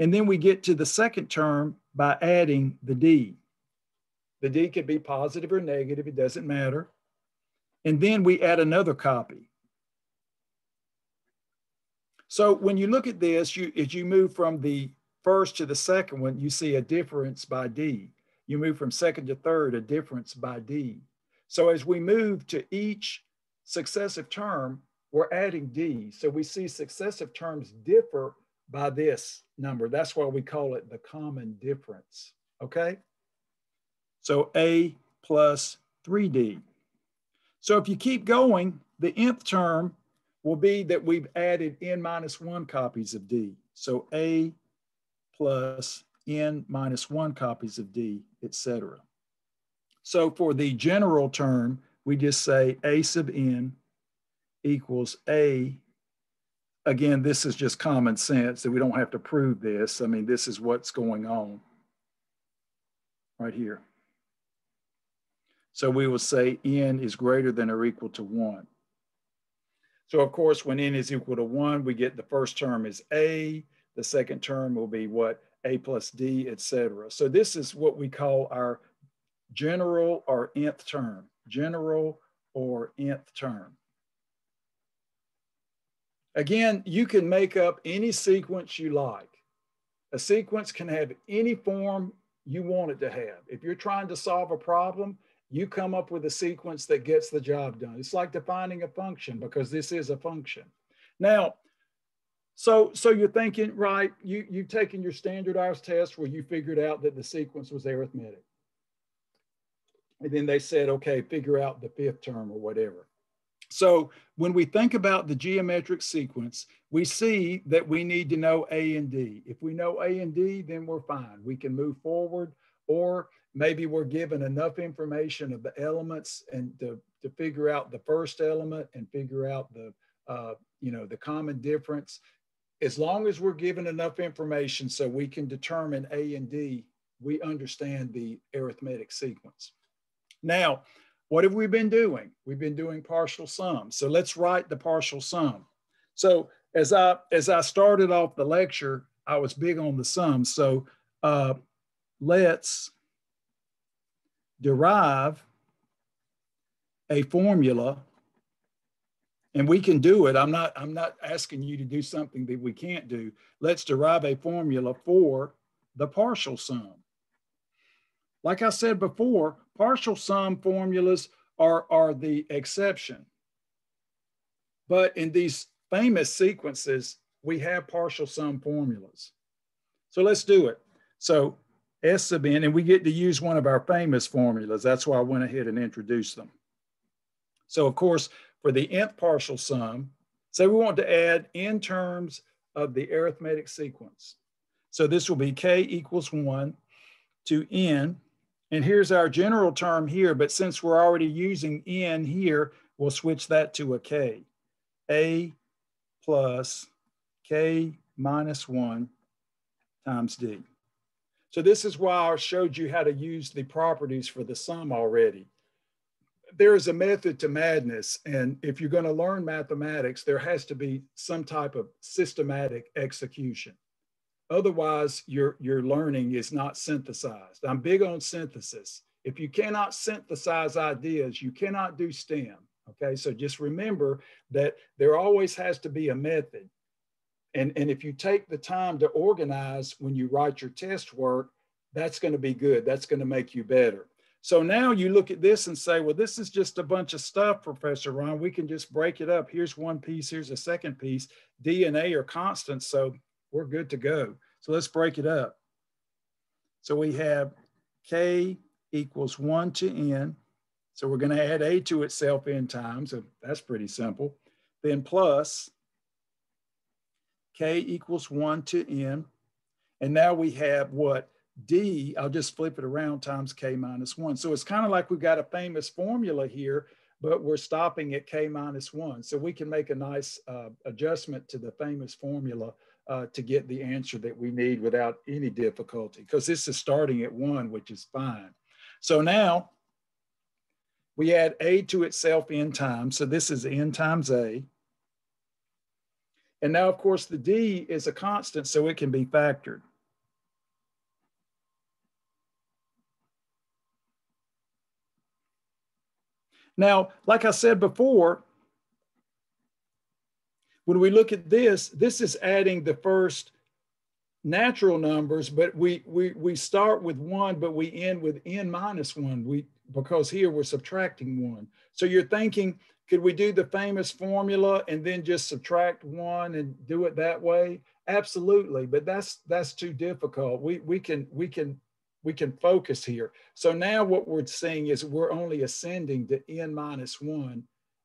and then we get to the second term by adding the D. The D could be positive or negative, it doesn't matter. And then we add another copy. So when you look at this, you, as you move from the first to the second one, you see a difference by D. You move from second to third, a difference by D. So as we move to each successive term, we're adding D. So we see successive terms differ by this number. That's why we call it the common difference, okay? So A plus 3D. So if you keep going, the nth term will be that we've added n minus one copies of D. So A plus n minus one copies of D, etc. So for the general term, we just say A sub n equals A. Again, this is just common sense that we don't have to prove this. I mean, this is what's going on right here. So we will say n is greater than or equal to one. So of course, when n is equal to one, we get the first term is A, the second term will be what? A plus D, etc. So this is what we call our general or nth term, general or nth term. Again, you can make up any sequence you like. A sequence can have any form you want it to have. If you're trying to solve a problem, you come up with a sequence that gets the job done. It's like defining a function because this is a function. Now, so so you're thinking, right, you, you've taken your standardized test where you figured out that the sequence was arithmetic. And then they said, okay, figure out the fifth term or whatever. So when we think about the geometric sequence, we see that we need to know A and D. If we know A and D, then we're fine. We can move forward or maybe we're given enough information of the elements and to, to figure out the first element and figure out the, uh, you know, the common difference. As long as we're given enough information so we can determine A and D, we understand the arithmetic sequence. Now, what have we been doing? We've been doing partial sums. So let's write the partial sum. So as I, as I started off the lecture, I was big on the sums. So uh, let's derive a formula and we can do it. I'm not, I'm not asking you to do something that we can't do. Let's derive a formula for the partial sum. Like I said before, partial sum formulas are, are the exception. But in these famous sequences, we have partial sum formulas. So let's do it. So S sub n, and we get to use one of our famous formulas. That's why I went ahead and introduced them. So of course, for the nth partial sum, say we want to add n terms of the arithmetic sequence. So this will be k equals one to n and here's our general term here, but since we're already using n here, we'll switch that to a k. a plus k minus 1 times d. So this is why I showed you how to use the properties for the sum already. There is a method to madness, and if you're going to learn mathematics, there has to be some type of systematic execution. Otherwise, your, your learning is not synthesized. I'm big on synthesis. If you cannot synthesize ideas, you cannot do STEM. Okay, so just remember that there always has to be a method. And, and if you take the time to organize when you write your test work, that's going to be good. That's going to make you better. So now you look at this and say, well, this is just a bunch of stuff, Professor Ron. We can just break it up. Here's one piece, here's a second piece. D and A are constants, so we're good to go. So let's break it up. So we have K equals one to N. So we're gonna add A to itself N times, so that's pretty simple. Then plus K equals one to N. And now we have what? D, I'll just flip it around times K minus one. So it's kind of like we've got a famous formula here, but we're stopping at K minus one. So we can make a nice uh, adjustment to the famous formula uh, to get the answer that we need without any difficulty because this is starting at one, which is fine. So now We add a to itself n times. So this is n times a. And now, of course, the d is a constant, so it can be factored. Now, like I said before, when we look at this, this is adding the first natural numbers, but we, we, we start with one, but we end with n minus one we, because here we're subtracting one. So you're thinking, could we do the famous formula and then just subtract one and do it that way? Absolutely, but that's that's too difficult. We we can we can we can focus here. So now what we're seeing is we're only ascending to n minus one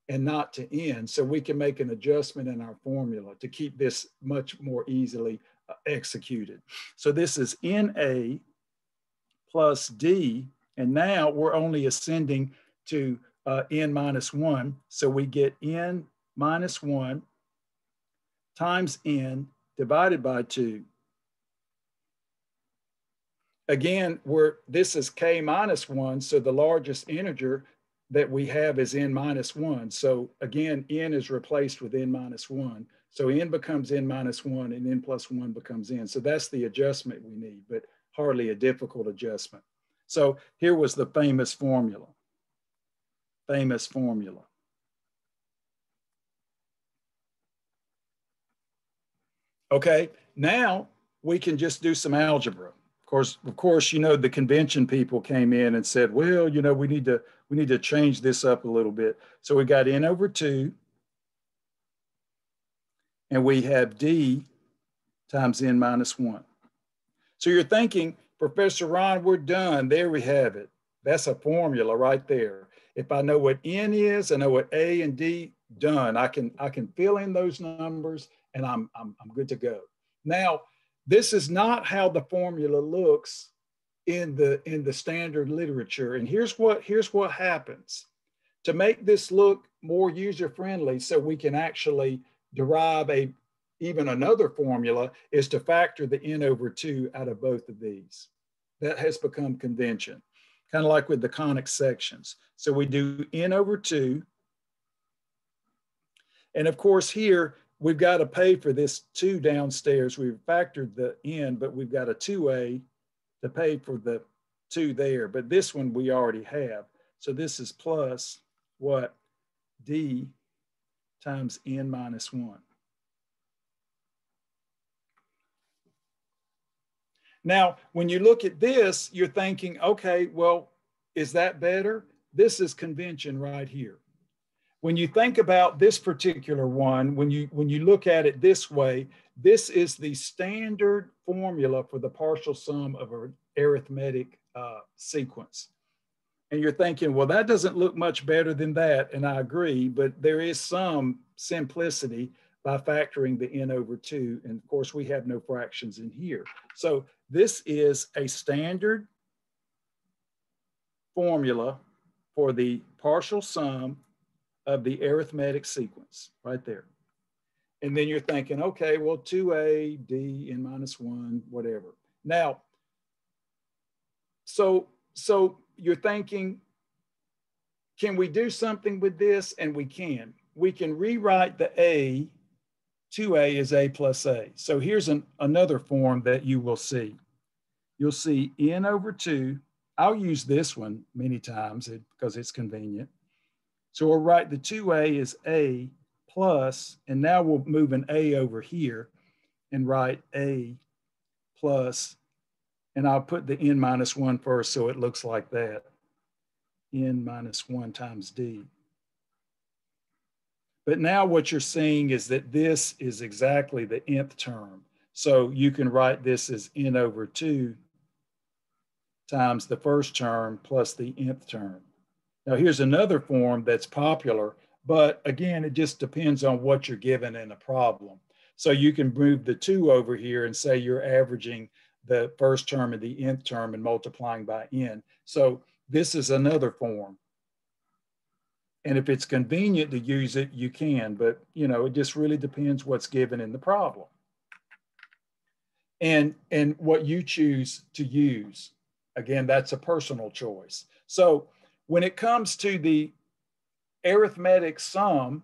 and not to n. So we can make an adjustment in our formula to keep this much more easily uh, executed. So this is NA plus D, and now we're only ascending to uh, n minus one. So we get n minus one times n divided by two. Again, we're, this is k minus one, so the largest integer that we have is n minus one. So again, n is replaced with n minus one. So n becomes n minus one and n plus one becomes n. So that's the adjustment we need, but hardly a difficult adjustment. So here was the famous formula. Famous formula. Okay, now we can just do some algebra. Of course, of course, you know, the convention people came in and said, well, you know, we need to we need to change this up a little bit. So we got n over two, and we have d times n minus one. So you're thinking, Professor Ron, we're done. There we have it. That's a formula right there. If I know what n is, I know what a and d, done. I can I can fill in those numbers and I'm I'm, I'm good to go. Now, this is not how the formula looks in the in the standard literature. And here's what here's what happens. To make this look more user friendly so we can actually derive a even another formula is to factor the n over 2 out of both of these. That has become convention, kind of like with the conic sections. So we do n over 2. And of course here, we've got to pay for this 2 downstairs. We've factored the n, but we've got a 2a to pay for the 2 there. But this one we already have. So this is plus what? d times n minus 1. Now, when you look at this, you're thinking, okay, well, is that better? This is convention right here. When you think about this particular one, when you, when you look at it this way, this is the standard formula for the partial sum of an arithmetic uh, sequence. And you're thinking, well, that doesn't look much better than that. And I agree, but there is some simplicity by factoring the n over 2. And of course, we have no fractions in here. So this is a standard formula for the partial sum of the arithmetic sequence right there. And then you're thinking, okay, well, 2a, d, n minus 1, whatever. Now, so, so you're thinking, can we do something with this? And we can. We can rewrite the a 2a is a plus a. So here's an, another form that you will see. You'll see n over 2. I'll use this one many times because it's convenient. So we'll write the 2a is a plus, and now we'll move an a over here and write a plus, and I'll put the n minus 1 first so it looks like that. n minus 1 times d. But now what you're seeing is that this is exactly the nth term. So you can write this as n over 2 times the first term plus the nth term. Now here's another form that's popular, but again, it just depends on what you're given in a problem. So you can move the 2 over here and say you're averaging the first term and the nth term and multiplying by n. So this is another form. And if it's convenient to use it, you can, but you know, it just really depends what's given in the problem. And, and what you choose to use. Again, that's a personal choice. So when it comes to the arithmetic sum,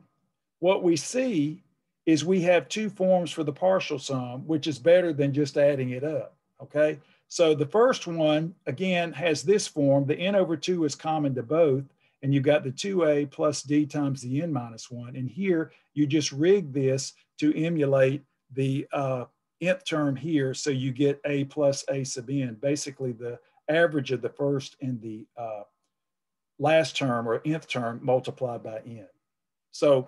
what we see is we have two forms for the partial sum, which is better than just adding it up, okay? So the first one, again, has this form. The n over 2 is common to both, and you've got the 2a plus d times the n minus 1. And here, you just rig this to emulate the uh, nth term here, so you get a plus a sub n, basically the average of the first and the uh, last term or nth term multiplied by n. So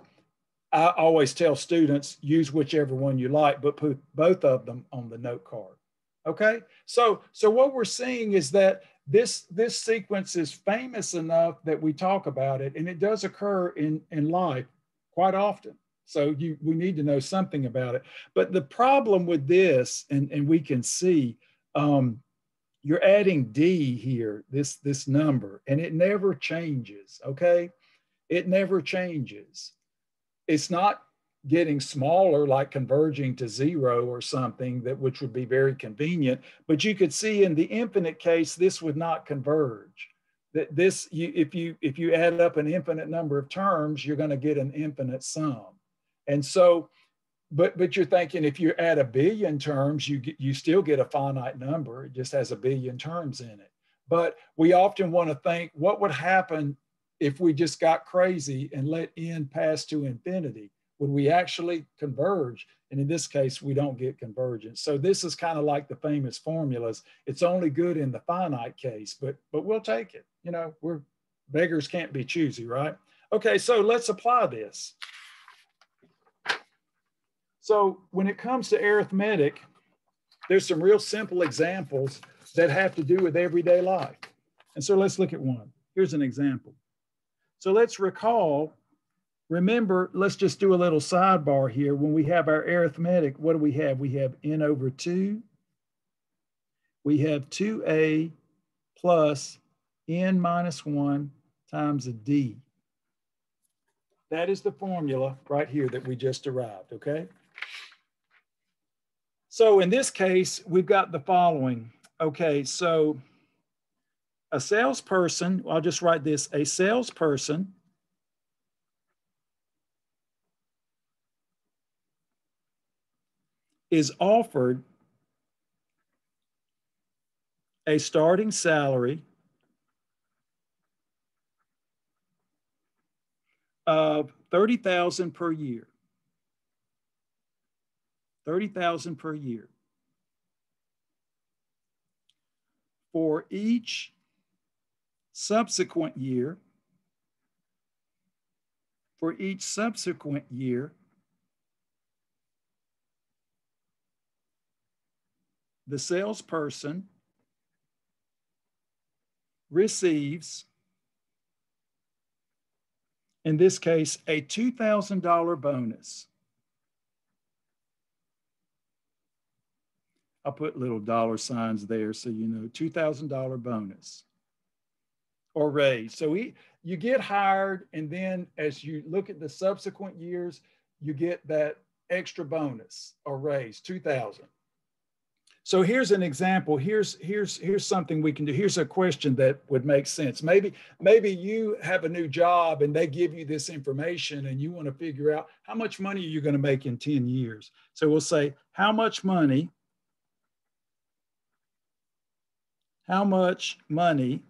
I always tell students use whichever one you like, but put both of them on the note card. Okay, so so what we're seeing is that this this sequence is famous enough that we talk about it, and it does occur in in life quite often. So you we need to know something about it. But the problem with this, and and we can see, um, you're adding d here, this this number, and it never changes. Okay, it never changes it's not getting smaller like converging to zero or something that which would be very convenient. But you could see in the infinite case this would not converge. That this you, if you if you add up an infinite number of terms you're going to get an infinite sum. And so but but you're thinking if you add a billion terms you you still get a finite number. It just has a billion terms in it. But we often want to think what would happen if we just got crazy and let n pass to infinity, would we actually converge? And in this case, we don't get convergence. So this is kind of like the famous formulas. It's only good in the finite case, but but we'll take it. You know, we're beggars can't be choosy, right? Okay, so let's apply this. So when it comes to arithmetic, there's some real simple examples that have to do with everyday life. And so let's look at one. Here's an example. So let's recall, remember, let's just do a little sidebar here. When we have our arithmetic, what do we have? We have n over 2. We have 2a plus n minus 1 times a d. That is the formula right here that we just derived, okay? So in this case, we've got the following. Okay, so a salesperson, I'll just write this, a salesperson is offered a starting salary of 30,000 per year. 30,000 per year. For each subsequent year, for each subsequent year, the salesperson receives, in this case, a $2,000 bonus. I'll put little dollar signs there so you know $2,000 bonus or raise. So we, you get hired, and then as you look at the subsequent years, you get that extra bonus or raise, 2000. So here's an example. Here's here's here's something we can do. Here's a question that would make sense. Maybe maybe you have a new job and they give you this information and you want to figure out how much money are you going to make in 10 years. So we'll say how much money how much money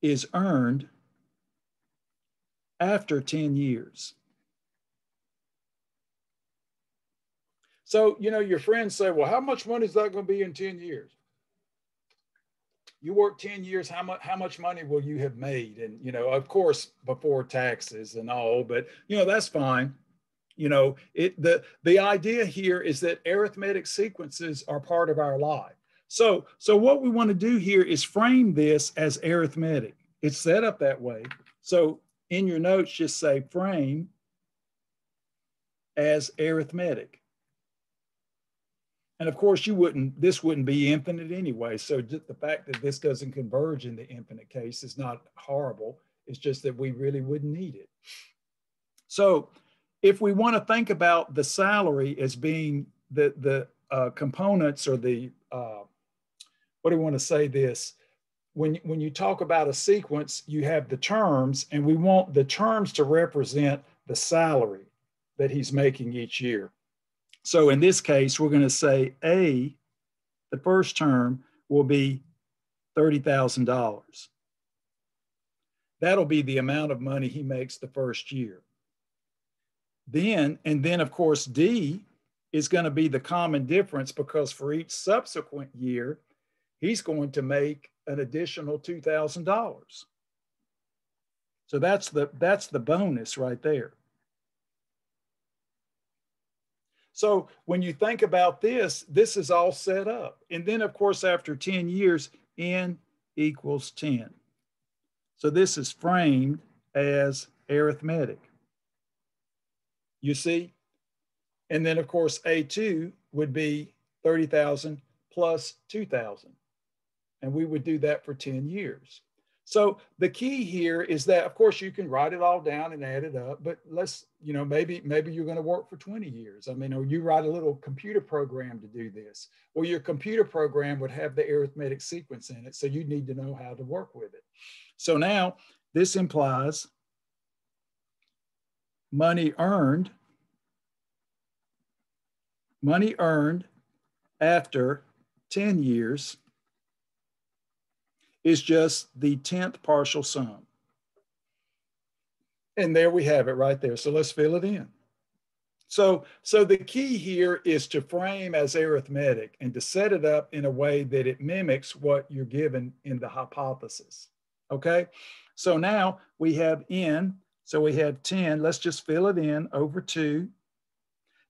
is earned after 10 years. So, you know, your friends say, well, how much money is that going to be in 10 years? You work 10 years, how much, how much money will you have made? And, you know, of course, before taxes and all, but, you know, that's fine. You know, it, the, the idea here is that arithmetic sequences are part of our life. So, so what we want to do here is frame this as arithmetic. It's set up that way. So in your notes, just say frame as arithmetic. And of course, you wouldn't, this wouldn't be infinite anyway. So the fact that this doesn't converge in the infinite case is not horrible. It's just that we really wouldn't need it. So if we want to think about the salary as being the, the uh, components or the uh, what do we want to say this? when, when you talk about a sequence, you have the terms, and we want the terms to represent the salary that he's making each year. So in this case, we're going to say A, the first term, will be $30,000. That'll be the amount of money he makes the first year. Then, and then of course, D is going to be the common difference because for each subsequent year, he's going to make an additional $2,000. So that's the, that's the bonus right there. So when you think about this, this is all set up. And then of course, after 10 years, N equals 10. So this is framed as arithmetic. You see? And then of course, A2 would be 30,000 plus 2,000 and we would do that for 10 years. So the key here is that, of course, you can write it all down and add it up, but let's, you know, maybe maybe you're going to work for 20 years. I mean, or you write a little computer program to do this. Well, your computer program would have the arithmetic sequence in it, so you need to know how to work with it. So now this implies money earned, money earned after 10 years is just the 10th partial sum. And there we have it right there. So let's fill it in. So, so the key here is to frame as arithmetic and to set it up in a way that it mimics what you're given in the hypothesis. Okay, so now we have n, so we have 10. Let's just fill it in over 2.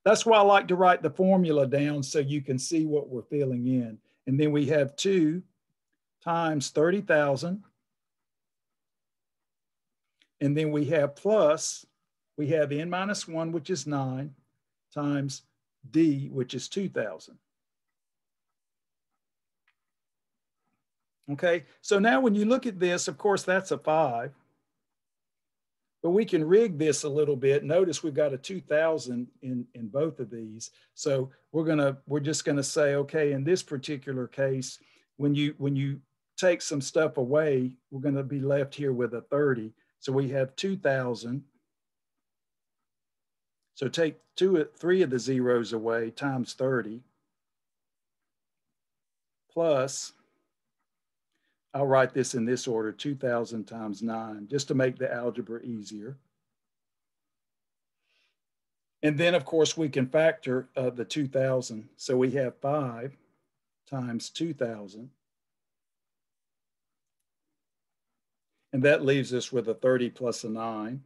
That's why I like to write the formula down so you can see what we're filling in. And then we have 2 times 30,000. And then we have plus, we have n minus 1, which is 9, times d, which is 2,000. Okay, so now when you look at this, of course, that's a 5. But we can rig this a little bit. Notice we've got a 2000 in, in both of these. So we're gonna, we're just gonna say, okay, in this particular case, when you, when you take some stuff away, we're going to be left here with a 30. So we have 2,000. So take two, three of the zeros away times 30 plus, I'll write this in this order, 2,000 times nine, just to make the algebra easier. And then of course we can factor uh, the 2,000. So we have five times 2,000 And that leaves us with a 30 plus a 9.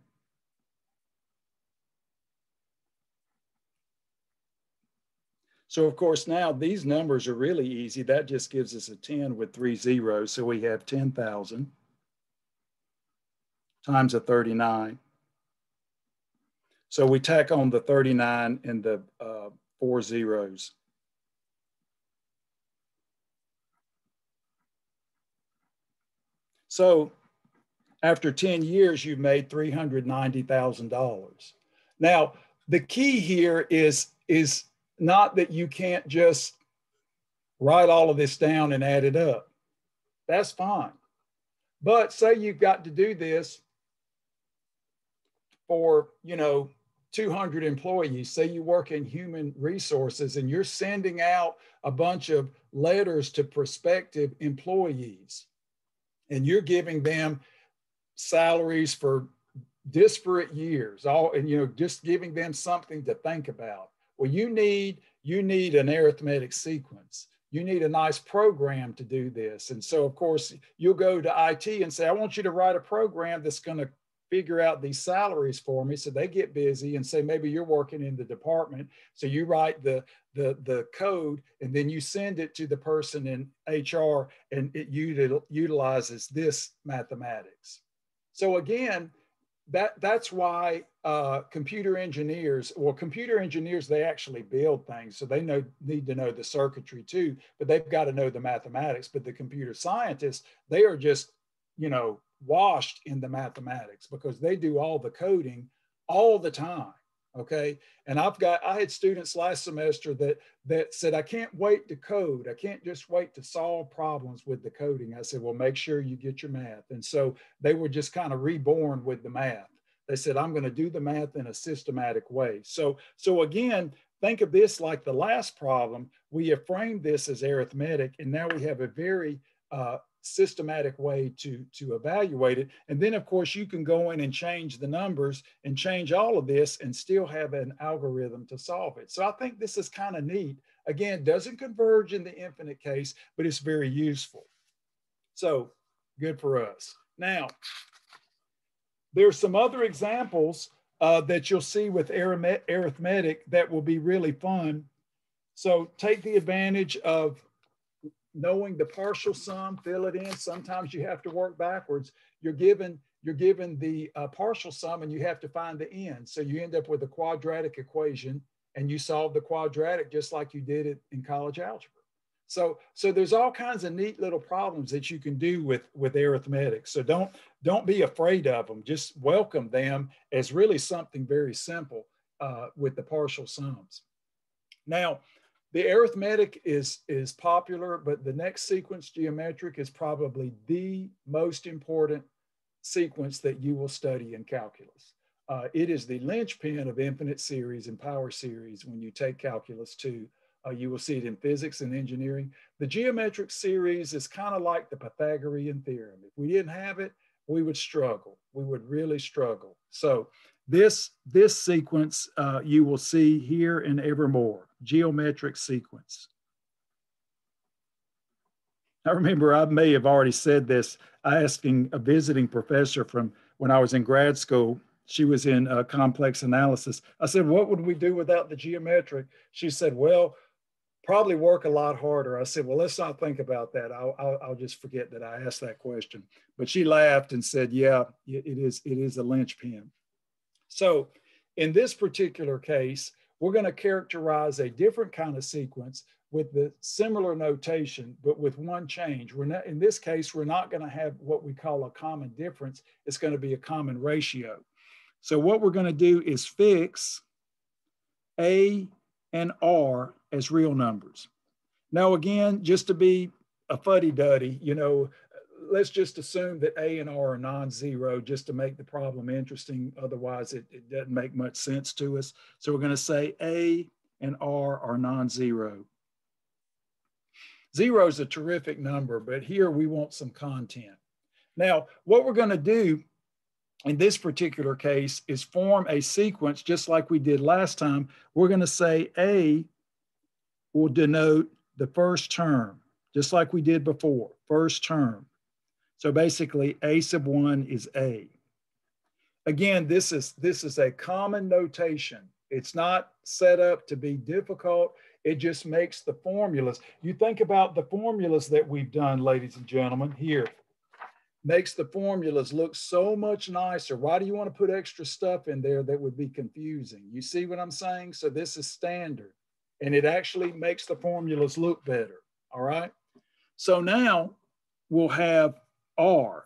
So of course now these numbers are really easy. That just gives us a 10 with three zeros. So we have 10,000 times a 39. So we tack on the 39 and the uh, four zeros. So after 10 years, you've made $390,000. Now, the key here is, is not that you can't just write all of this down and add it up. That's fine. But say you've got to do this for, you know, 200 employees. Say you work in human resources and you're sending out a bunch of letters to prospective employees and you're giving them salaries for disparate years all and you know just giving them something to think about. Well you need you need an arithmetic sequence. You need a nice program to do this. And so of course you'll go to it and say i want you to write a program that's going to figure out these salaries for me. So they get busy and say maybe you're working in the department. So you write the the the code and then you send it to the person in hr and it utilizes this mathematics so again, that that's why uh, computer engineers, well, computer engineers, they actually build things, so they know need to know the circuitry too, but they've got to know the mathematics. But the computer scientists, they are just, you know, washed in the mathematics because they do all the coding all the time. Okay? And i've got i had students last semester that that said i can't wait to code. I can't just wait to solve problems with the coding. I said well make sure you get your math. And so they were just kind of reborn with the math. They said i'm going to do the math in a systematic way. So so again think of this like the last problem. We have framed this as arithmetic and now we have a very uh, systematic way to to evaluate it. And then of course you can go in and change the numbers and change all of this and still have an algorithm to solve it. So i think this is kind of neat. Again doesn't converge in the infinite case but it's very useful. So good for us. Now there's some other examples uh, that you'll see with arithmetic that will be really fun. So take the advantage of knowing the partial sum, fill it in. Sometimes you have to work backwards. You're given you're given the uh, partial sum and you have to find the end. So you end up with a quadratic equation and you solve the quadratic just like you did it in college algebra. So, so there's all kinds of neat little problems that you can do with, with arithmetic. So don't, don't be afraid of them. Just welcome them as really something very simple uh, with the partial sums. Now, the arithmetic is, is popular, but the next sequence, geometric, is probably the most important sequence that you will study in calculus. Uh, it is the linchpin of infinite series and power series when you take calculus 2. Uh, you will see it in physics and engineering. The geometric series is kind of like the Pythagorean theorem. If we didn't have it, we would struggle. We would really struggle. So this, this sequence uh, you will see here and evermore geometric sequence. I remember I may have already said this, asking a visiting professor from when I was in grad school. She was in uh, complex analysis. I said, What would we do without the geometric? She said, Well, probably work a lot harder. I said, Well, let's not think about that. I'll, I'll, I'll just forget that I asked that question. But she laughed and said, Yeah, it is, it is a linchpin. So in this particular case, we're going to characterize a different kind of sequence with the similar notation, but with one change. We're not, in this case, we're not going to have what we call a common difference. It's going to be a common ratio. So what we're going to do is fix A and R as real numbers. Now, again, just to be a fuddy-duddy, you know, let's just assume that A and R are non-zero just to make the problem interesting. Otherwise, it, it doesn't make much sense to us. So we're going to say A and R are non-zero. Zero is a terrific number, but here we want some content. Now, what we're going to do in this particular case is form a sequence just like we did last time. We're going to say A will denote the first term, just like we did before, first term. So basically A sub one is A. Again, this is, this is a common notation. It's not set up to be difficult. It just makes the formulas. You think about the formulas that we've done, ladies and gentlemen, here. Makes the formulas look so much nicer. Why do you want to put extra stuff in there that would be confusing? You see what I'm saying? So this is standard and it actually makes the formulas look better. All right. So now we'll have R.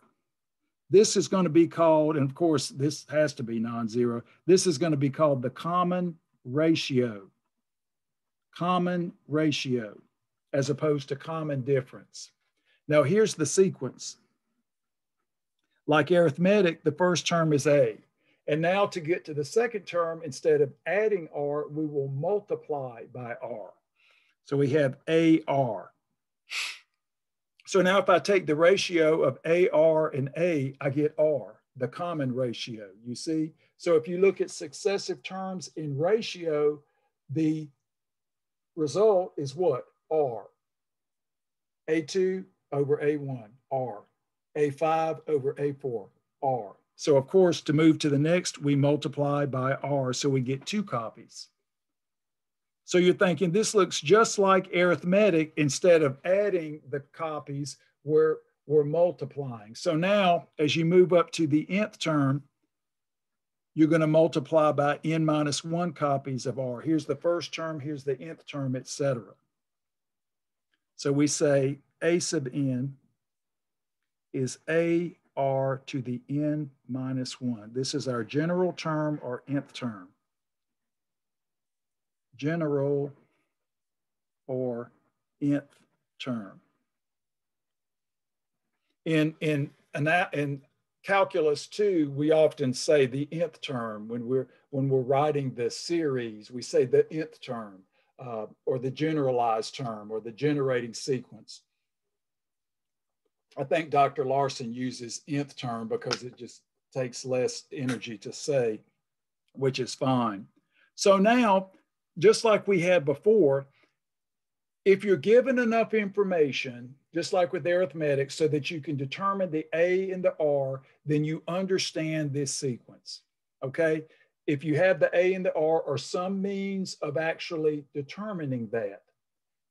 This is going to be called, and of course, this has to be non-zero. This is going to be called the common ratio. Common ratio, as opposed to common difference. Now, here's the sequence. Like arithmetic, the first term is A. And now to get to the second term, instead of adding R, we will multiply by R. So we have AR. So now if I take the ratio of AR and A, I get R, the common ratio, you see? So if you look at successive terms in ratio, the result is what? R. A2 over A1, R. A5 over A4, R. So of course, to move to the next, we multiply by R, so we get two copies. So you're thinking this looks just like arithmetic instead of adding the copies, we're, we're multiplying. So now as you move up to the nth term, you're going to multiply by n minus one copies of r. Here's the first term, here's the nth term, etc. So we say a sub n is a r to the n minus one. This is our general term or nth term. General or nth term. In, in, in calculus two, we often say the nth term when we're, when we're writing the series, we say the nth term uh, or the generalized term or the generating sequence. I think Dr. Larson uses nth term because it just takes less energy to say, which is fine. So now, just like we had before, if you're given enough information, just like with arithmetic, so that you can determine the A and the R, then you understand this sequence, okay? If you have the A and the R or some means of actually determining that,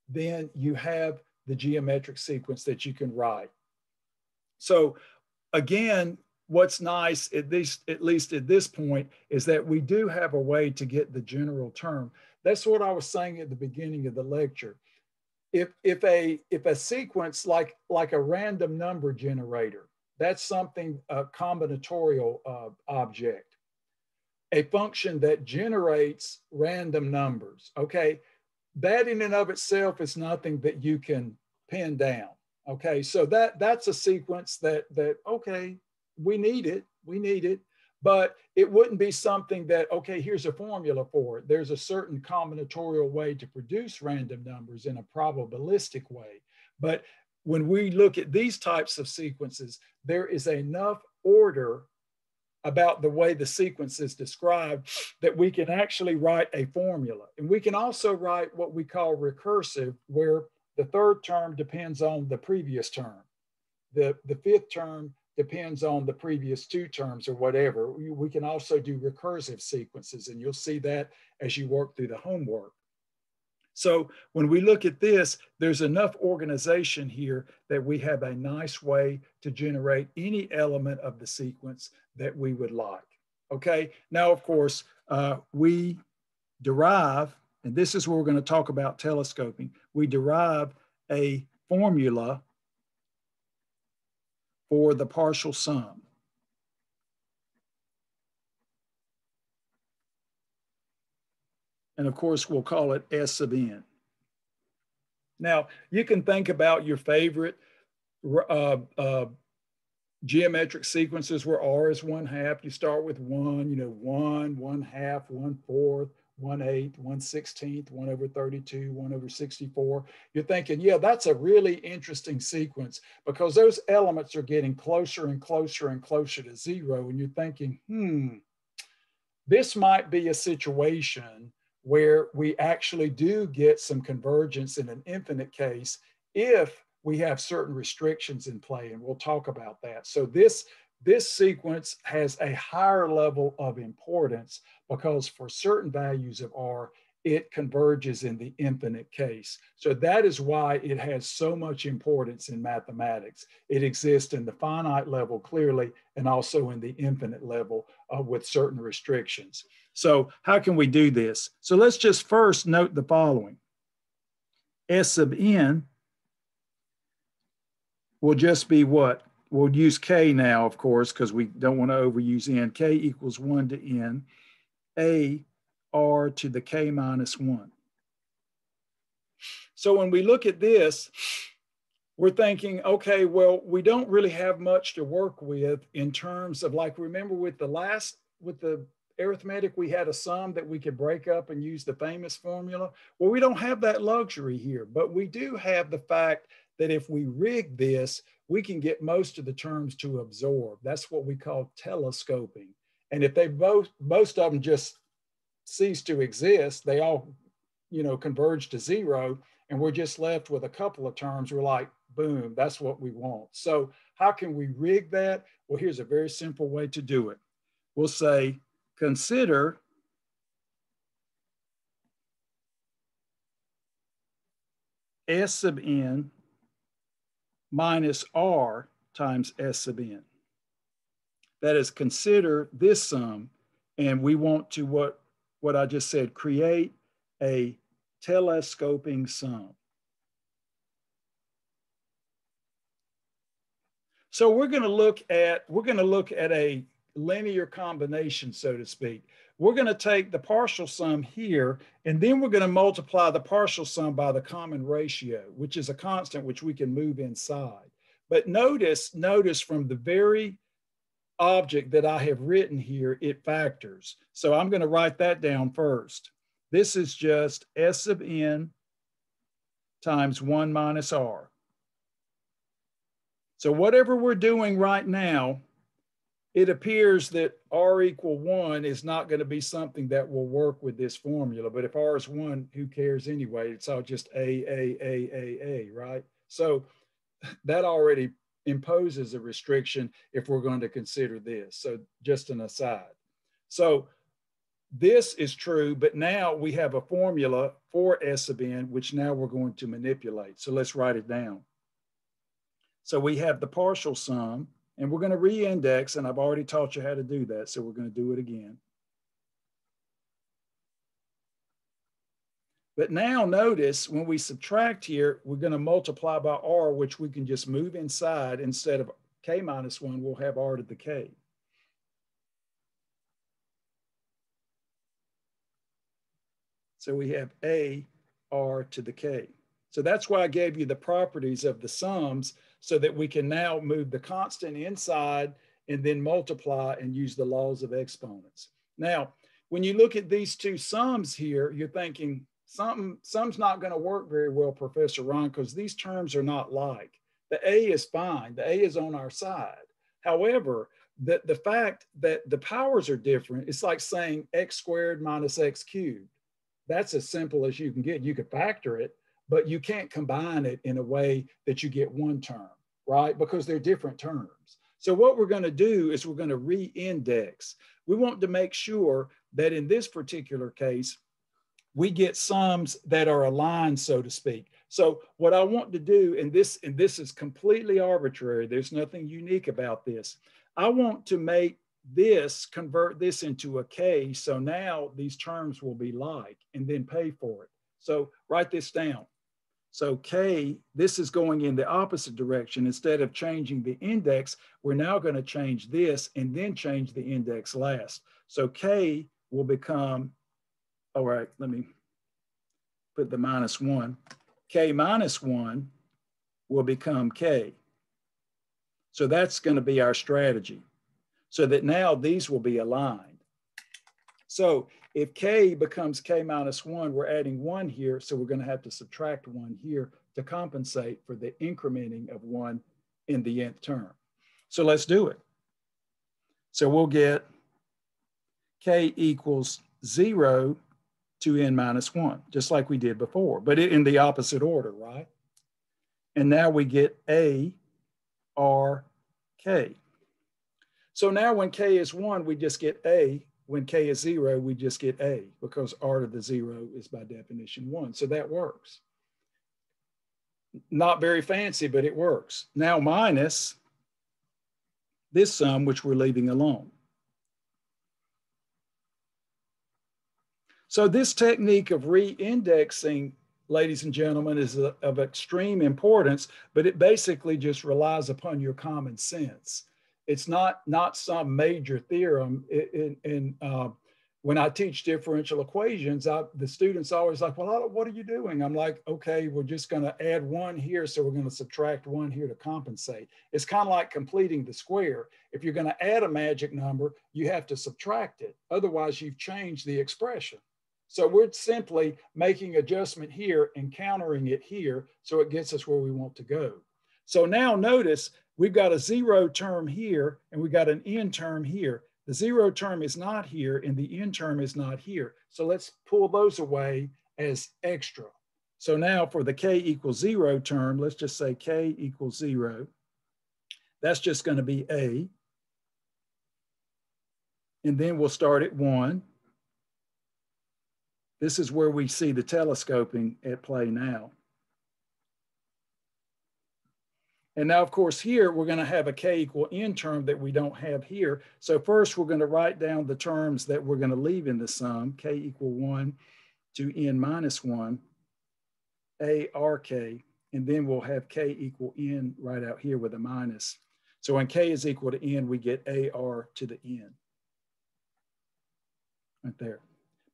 then you have the geometric sequence that you can write. So again, what's nice, at least, at least at this point, is that we do have a way to get the general term. That's what I was saying at the beginning of the lecture. If, if, a, if a sequence like, like a random number generator, that's something, a combinatorial uh, object, a function that generates random numbers, okay? That in and of itself is nothing that you can pin down. Okay, so that that's a sequence that that okay, we need it, we need it, but it wouldn't be something that okay, here's a formula for it. There's a certain combinatorial way to produce random numbers in a probabilistic way. But when we look at these types of sequences, there is enough order about the way the sequence is described that we can actually write a formula. And we can also write what we call recursive, where the third term depends on the previous term. The, the fifth term depends on the previous two terms or whatever. We, can also do recursive sequences and you'll see that as you work through the homework. So when we look at this, there's enough organization here that we have a nice way to generate any element of the sequence that we would like. Okay, now of course, uh, we derive and this is where we're going to talk about telescoping, we derive a formula for the partial sum. And of course, we'll call it S sub n. Now, you can think about your favorite uh, uh, geometric sequences where R is one half. You start with one, you know, one, one half, one fourth, one eighth, one sixteenth, one over 32, one over 64. You're thinking, yeah, that's a really interesting sequence because those elements are getting closer and closer and closer to zero. And you're thinking, hmm, this might be a situation where we actually do get some convergence in an infinite case if we have certain restrictions in play. And we'll talk about that. So this this sequence has a higher level of importance because for certain values of R, it converges in the infinite case. So that is why it has so much importance in mathematics. It exists in the finite level clearly and also in the infinite level uh, with certain restrictions. So how can we do this? So let's just first note the following. S sub n will just be what? we'll use k now, of course, because we don't want to overuse n. k equals 1 to n, a r to the k minus 1. So when we look at this, we're thinking, okay, well, we don't really have much to work with in terms of like, remember with the last, with the arithmetic, we had a sum that we could break up and use the famous formula. Well, we don't have that luxury here, but we do have the fact that if we rig this, we can get most of the terms to absorb. That's what we call telescoping. And if they both, most of them just cease to exist, they all, you know, converge to zero, and we're just left with a couple of terms. We're like, boom, that's what we want. So how can we rig that? Well, here's a very simple way to do it. We'll say, consider S sub n minus r times s sub n. That is, consider this sum, and we want to, what, what I just said, create a telescoping sum. So we're going to look at we're going to look at a linear combination, so to speak. we're going to take the partial sum here, and then we're going to multiply the partial sum by the common ratio, which is a constant which we can move inside. But notice, notice from the very object that I have written here, it factors. So I'm going to write that down first. This is just S sub n times 1 minus r. So whatever we're doing right now, it appears that r equal 1 is not going to be something that will work with this formula. But if r is 1, who cares anyway? It's all just a, a, a, a, a, right? So that already imposes a restriction if we're going to consider this. So just an aside. So this is true, but now we have a formula for S sub n, which now we're going to manipulate. So let's write it down. So we have the partial sum, and we're going to re-index, and I've already taught you how to do that, so we're going to do it again. But now notice when we subtract here, we're going to multiply by r, which we can just move inside. Instead of k minus 1, we'll have r to the k. So we have a r to the k. So that's why I gave you the properties of the sums so that we can now move the constant inside and then multiply and use the laws of exponents. Now, when you look at these two sums here, you're thinking, something some's not going to work very well, Professor Ron, because these terms are not like. The A is fine. The A is on our side. However, the, the fact that the powers are different, it's like saying x squared minus x cubed. That's as simple as you can get. You could factor it, but you can't combine it in a way that you get one term, right? Because they're different terms. So what we're going to do is we're going to re-index. We want to make sure that in this particular case, we get sums that are aligned, so to speak. So what I want to do, and this, and this is completely arbitrary, there's nothing unique about this. I want to make this, convert this into a K, so now these terms will be like, and then pay for it. So write this down. So K, this is going in the opposite direction. Instead of changing the index, we're now gonna change this and then change the index last. So K will become all right, let me put the minus one. K minus one will become K. So that's gonna be our strategy. So that now these will be aligned. So if K becomes K minus one, we're adding one here. So we're gonna have to subtract one here to compensate for the incrementing of one in the nth term. So let's do it. So we'll get K equals zero to n minus 1, just like we did before, but in the opposite order, right? And now we get A, R, K. So now when K is 1, we just get A. When K is 0, we just get A because R to the 0 is by definition 1. So that works. Not very fancy, but it works. Now minus this sum, which we're leaving alone. So this technique of re-indexing, ladies and gentlemen, is of extreme importance, but it basically just relies upon your common sense. It's not, not some major theorem. In, in uh, when I teach differential equations, I, the students always like, well, what are you doing? I'm like, okay, we're just going to add one here. So we're going to subtract one here to compensate. It's kind of like completing the square. If you're going to add a magic number, you have to subtract it. Otherwise, you've changed the expression. So we're simply making adjustment here and countering it here so it gets us where we want to go. So now notice we've got a zero term here and we got an n term here. The zero term is not here and the n term is not here. So let's pull those away as extra. So now for the k equals zero term, let's just say k equals zero. That's just gonna be a. And then we'll start at one. This is where we see the telescoping at play now. And now, of course, here we're going to have a k equal n term that we don't have here. So first, we're going to write down the terms that we're going to leave in the sum, k equal 1 to n minus 1, a r k, and then we'll have k equal n right out here with a minus. So when k is equal to n, we get a r to the n. right there.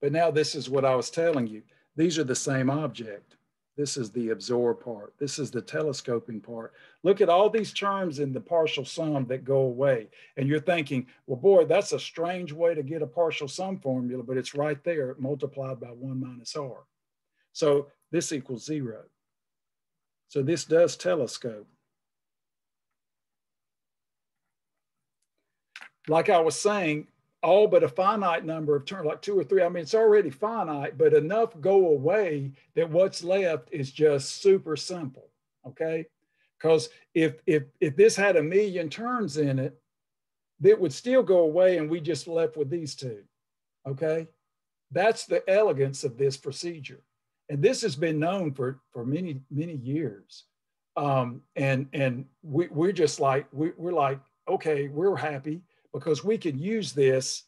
But now this is what I was telling you. These are the same object. This is the absorb part. This is the telescoping part. Look at all these terms in the partial sum that go away. And you're thinking, well, boy, that's a strange way to get a partial sum formula, but it's right there multiplied by one minus R. So this equals zero. So this does telescope. Like I was saying, all but a finite number of terms, like two or three. I mean, it's already finite, but enough go away that what's left is just super simple. Okay. Because if if if this had a million terms in it, that would still go away and we just left with these two. Okay. That's the elegance of this procedure. And this has been known for, for many, many years. Um, and and we, we're just like, we, we're like, okay, we're happy because we can use this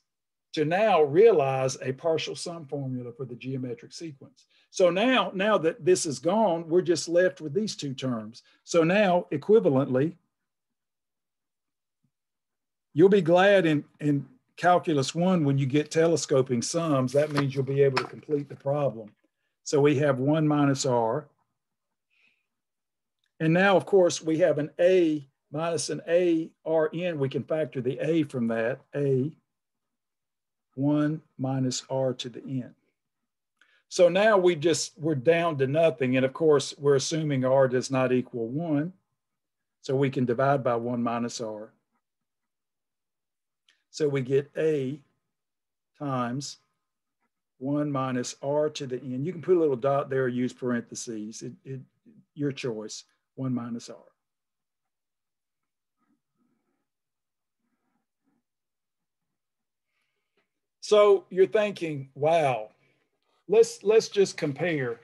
to now realize a partial sum formula for the geometric sequence. So now, now that this is gone, we're just left with these two terms. So now, equivalently, you'll be glad in, in calculus one when you get telescoping sums, that means you'll be able to complete the problem. So we have one minus r. And now, of course, we have an a minus an a r n, we can factor the a from that, a 1 minus r to the n. So now we just, we're down to nothing. And of course, we're assuming r does not equal 1. So we can divide by 1 minus r. So we get a times 1 minus r to the n. You can put a little dot there use parentheses. It, it, your choice, 1 minus r. So you're thinking, wow, let's, let's just compare.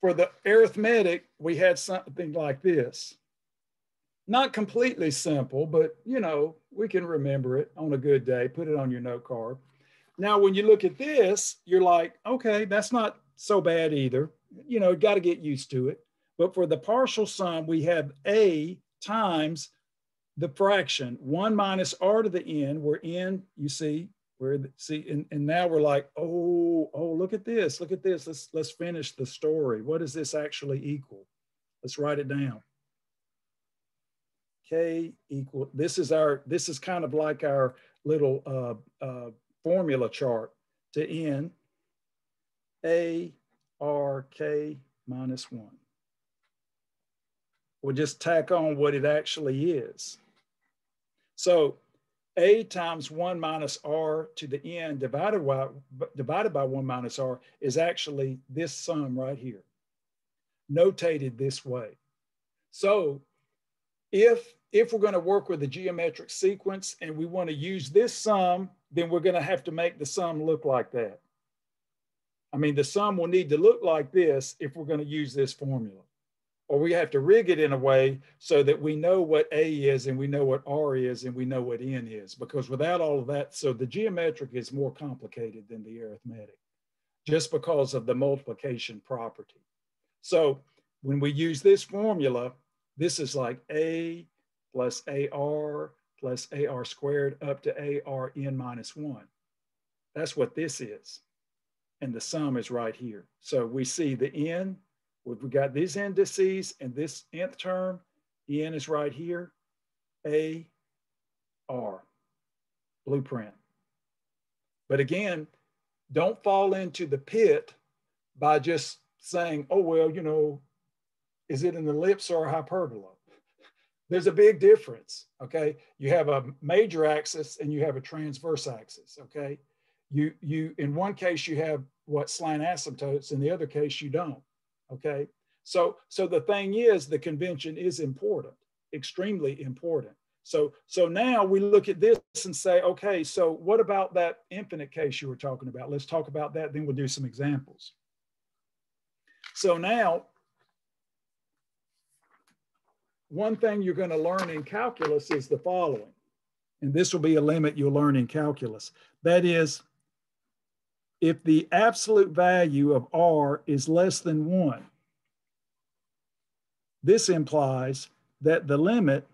For the arithmetic, we had something like this. Not completely simple, but you know, we can remember it on a good day, put it on your note card. Now, when you look at this, you're like, okay, that's not so bad either. You know, got to get used to it. But for the partial sum, we have A times the fraction, one minus r to the n, we're in, you see, we're see, and, and now we're like, oh, oh, look at this, look at this. Let's let's finish the story. What does this actually equal? Let's write it down. K equal, this is our, this is kind of like our little uh, uh, formula chart to n, A R K minus one. We'll just tack on what it actually is. So a times 1 minus r to the n divided by, divided by 1 minus r is actually this sum right here, notated this way. So if, if we're going to work with a geometric sequence and we want to use this sum, then we're going to have to make the sum look like that. I mean, the sum will need to look like this if we're going to use this formula or we have to rig it in a way so that we know what A is and we know what R is and we know what N is. Because without all of that, so the geometric is more complicated than the arithmetic just because of the multiplication property. So when we use this formula, this is like A plus AR plus AR squared up to ARN minus one. That's what this is. And the sum is right here. So we see the N we got these indices and this nth term, n is right here, A, R, blueprint. But again, don't fall into the pit by just saying, oh, well, you know, is it an ellipse or a hyperbola? There's a big difference, okay? You have a major axis and you have a transverse axis, okay? You, you, in one case, you have what slant asymptotes, in the other case, you don't. Okay. So, so the thing is, the convention is important, extremely important. So, so now we look at this and say, okay, so what about that infinite case you were talking about? Let's talk about that. Then we'll do some examples. So now, one thing you're going to learn in calculus is the following, and this will be a limit you'll learn in calculus. That is, if the absolute value of R is less than one, this implies that the limit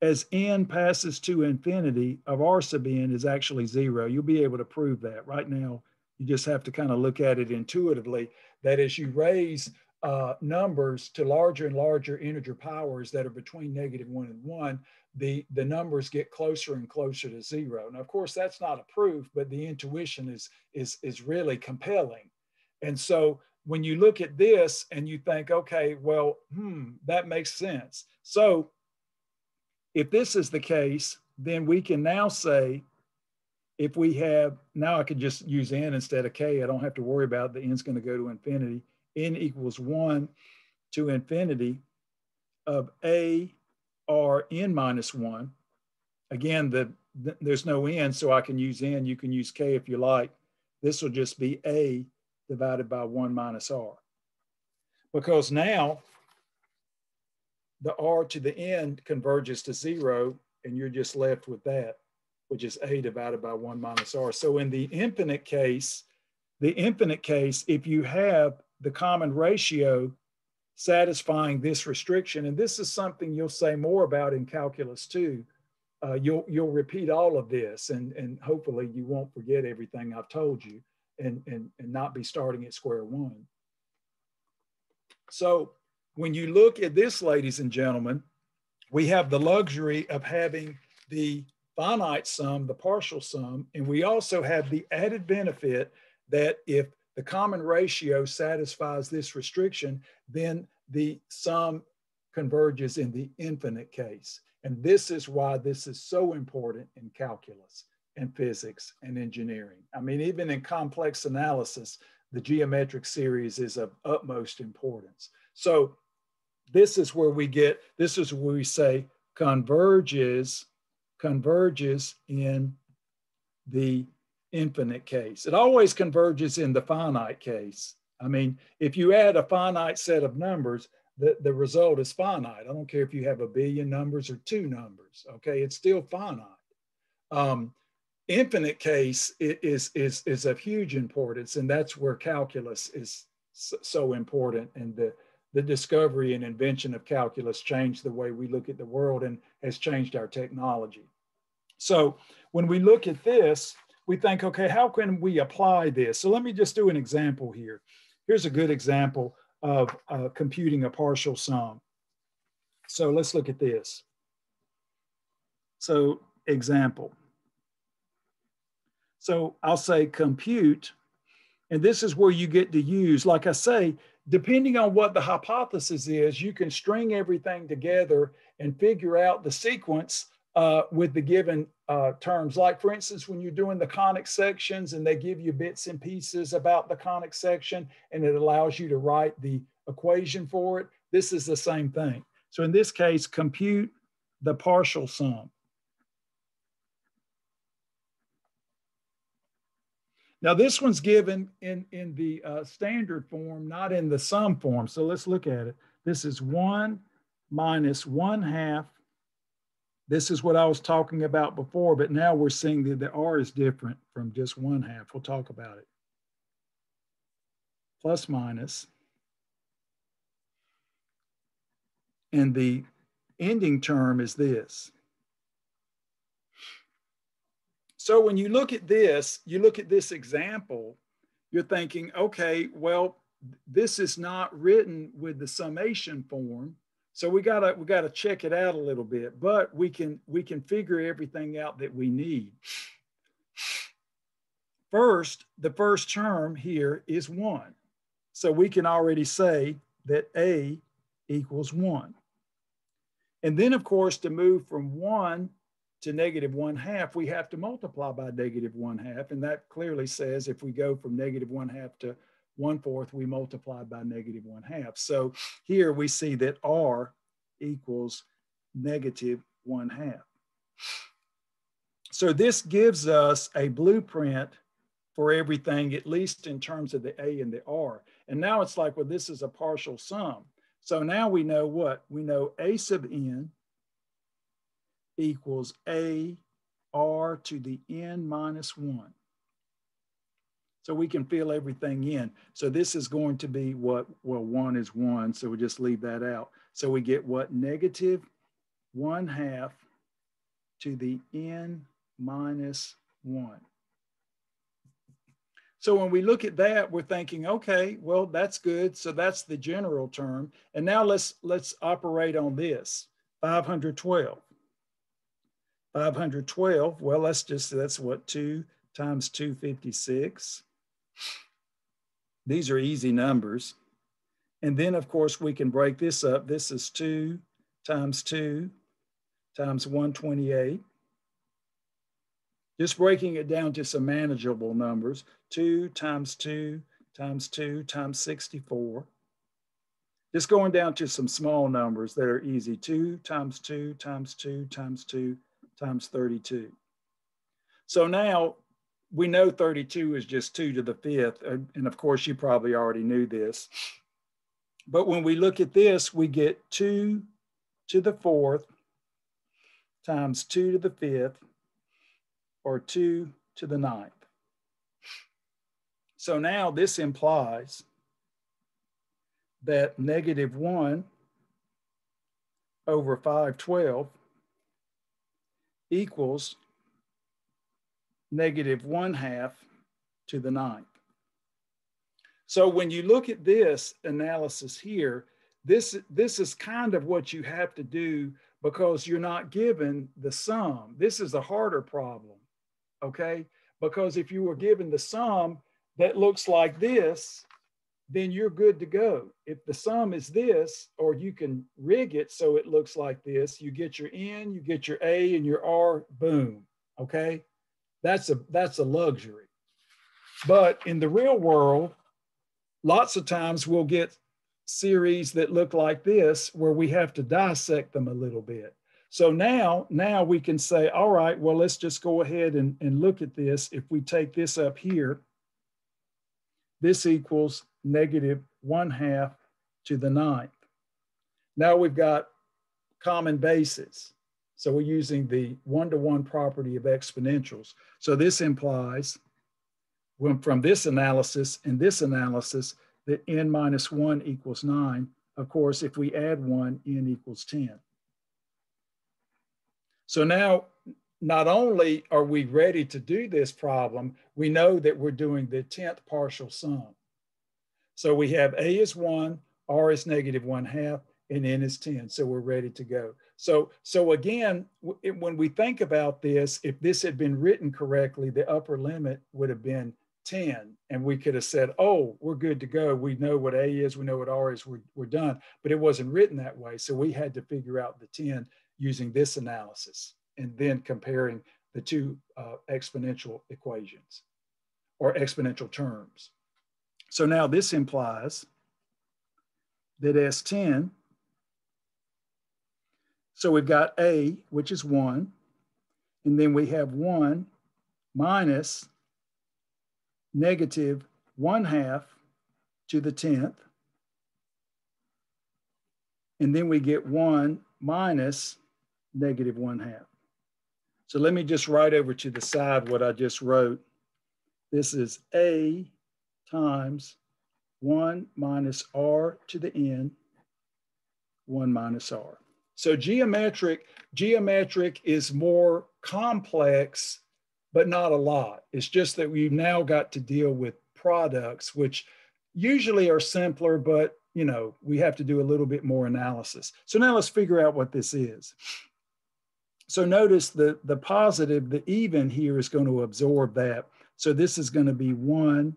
as n passes to infinity of r sub n is actually zero. You'll be able to prove that. Right now, you just have to kind of look at it intuitively, that as you raise uh, numbers to larger and larger integer powers that are between negative one and one, the, the numbers get closer and closer to zero. Now, of course, that's not a proof, but the intuition is, is, is really compelling. And so when you look at this and you think, okay, well, hmm, that makes sense. So if this is the case, then we can now say, if we have, now I could just use n instead of k. I don't have to worry about the n's going to go to infinity. n equals 1 to infinity of a r n minus 1. Again, the, the, there's no n, so I can use n. You can use k if you like. This will just be a divided by 1 minus r. Because now the r to the n converges to 0, and you're just left with that, which is a divided by 1 minus r. So in the infinite case, the infinite case, if you have the common ratio satisfying this restriction, and this is something you'll say more about in calculus too, uh, you'll, you'll repeat all of this and, and hopefully you won't forget everything I've told you and, and, and not be starting at square one. So when you look at this, ladies and gentlemen, we have the luxury of having the finite sum, the partial sum, and we also have the added benefit that if the common ratio satisfies this restriction, then the sum converges in the infinite case. And this is why this is so important in calculus and physics and engineering. I mean, even in complex analysis, the geometric series is of utmost importance. So this is where we get, this is where we say converges, converges in the infinite case. It always converges in the finite case. I mean, if you add a finite set of numbers, the, the result is finite. I don't care if you have a billion numbers or two numbers, okay? It's still finite. Um, infinite case is, is, is of huge importance, and that's where calculus is so important. And the, the discovery and invention of calculus changed the way we look at the world and has changed our technology. So when we look at this, we think, okay, how can we apply this? So let me just do an example here. Here's a good example of uh, computing a partial sum. So let's look at this. So example. So I'll say compute, and this is where you get to use, like I say, depending on what the hypothesis is, you can string everything together and figure out the sequence uh, with the given uh, terms. Like for instance, when you're doing the conic sections and they give you bits and pieces about the conic section and it allows you to write the equation for it, this is the same thing. So in this case, compute the partial sum. Now this one's given in, in the uh, standard form, not in the sum form. So let's look at it. This is one minus one half. This is what I was talking about before, but now we're seeing that the R is different from just one half. We'll talk about it. Plus minus. And the ending term is this. So when you look at this, you look at this example, you're thinking, okay, well, this is not written with the summation form. So we gotta we gotta check it out a little bit, but we can we can figure everything out that we need. First, the first term here is one. So we can already say that A equals one. And then of course, to move from one to negative one half, we have to multiply by negative one half. And that clearly says if we go from negative one half to one fourth, we multiply by negative one half. So here we see that R equals negative one half. So this gives us a blueprint for everything, at least in terms of the A and the R. And now it's like, well, this is a partial sum. So now we know what? We know A sub n equals a r to the n minus 1. So we can fill everything in. So this is going to be what, well, 1 is 1, so we just leave that out. So we get what, negative 1 half to the n minus 1. So when we look at that, we're thinking, okay, well, that's good. So that's the general term. And now let's, let's operate on this, 512. 512, well, let's just, that's what, 2 times 256. These are easy numbers. And then, of course, we can break this up. This is 2 times 2 times 128. Just breaking it down to some manageable numbers. 2 times 2 times 2 times 64. Just going down to some small numbers that are easy. 2 times 2 times 2 times 2 times 32. So now we know 32 is just 2 to the fifth. And of course, you probably already knew this. But when we look at this, we get 2 to the fourth times 2 to the fifth or 2 to the ninth. So now this implies that negative 1 over 512 equals negative 1 half to the ninth. So when you look at this analysis here, this, this is kind of what you have to do because you're not given the sum. This is a harder problem okay? Because if you were given the sum that looks like this, then you're good to go. If the sum is this, or you can rig it so it looks like this, you get your N, you get your A and your R, boom, okay? That's a, that's a luxury. But in the real world, lots of times we'll get series that look like this where we have to dissect them a little bit. So now, now we can say, all right, well, let's just go ahead and, and look at this. If we take this up here, this equals negative one half to the ninth. Now we've got common bases. So we're using the one-to-one -one property of exponentials. So this implies when from this analysis and this analysis that n minus one equals nine. Of course, if we add one, n equals 10. So now, not only are we ready to do this problem, we know that we're doing the 10th partial sum. So we have A is one, R is negative one half, and N is 10. So we're ready to go. So, so again, when we think about this, if this had been written correctly, the upper limit would have been 10 and we could have said oh we're good to go. We know what a is. We know what r is. We're, we're done. But it wasn't written that way so we had to figure out the 10 using this analysis and then comparing the two uh, exponential equations or exponential terms. So now this implies that S10, so we've got A, which is one, and then we have one minus negative one half to the 10th. And then we get one minus negative one half. So let me just write over to the side what I just wrote. This is A times 1 minus R to the N, 1 minus R. So geometric, geometric is more complex, but not a lot. It's just that we've now got to deal with products, which usually are simpler, but you know, we have to do a little bit more analysis. So now let's figure out what this is. So notice the, the positive, the even here is going to absorb that. So this is going to be 1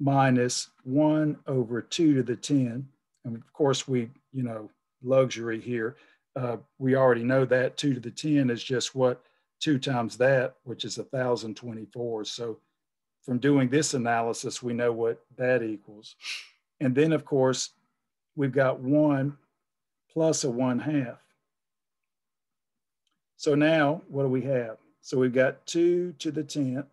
minus 1 over 2 to the 10. And of course, we, you know, luxury here. Uh, we already know that 2 to the 10 is just what 2 times that, which is 1,024. So from doing this analysis, we know what that equals. And then, of course, we've got 1 plus a 1 half. So now what do we have? So we've got 2 to the 10th,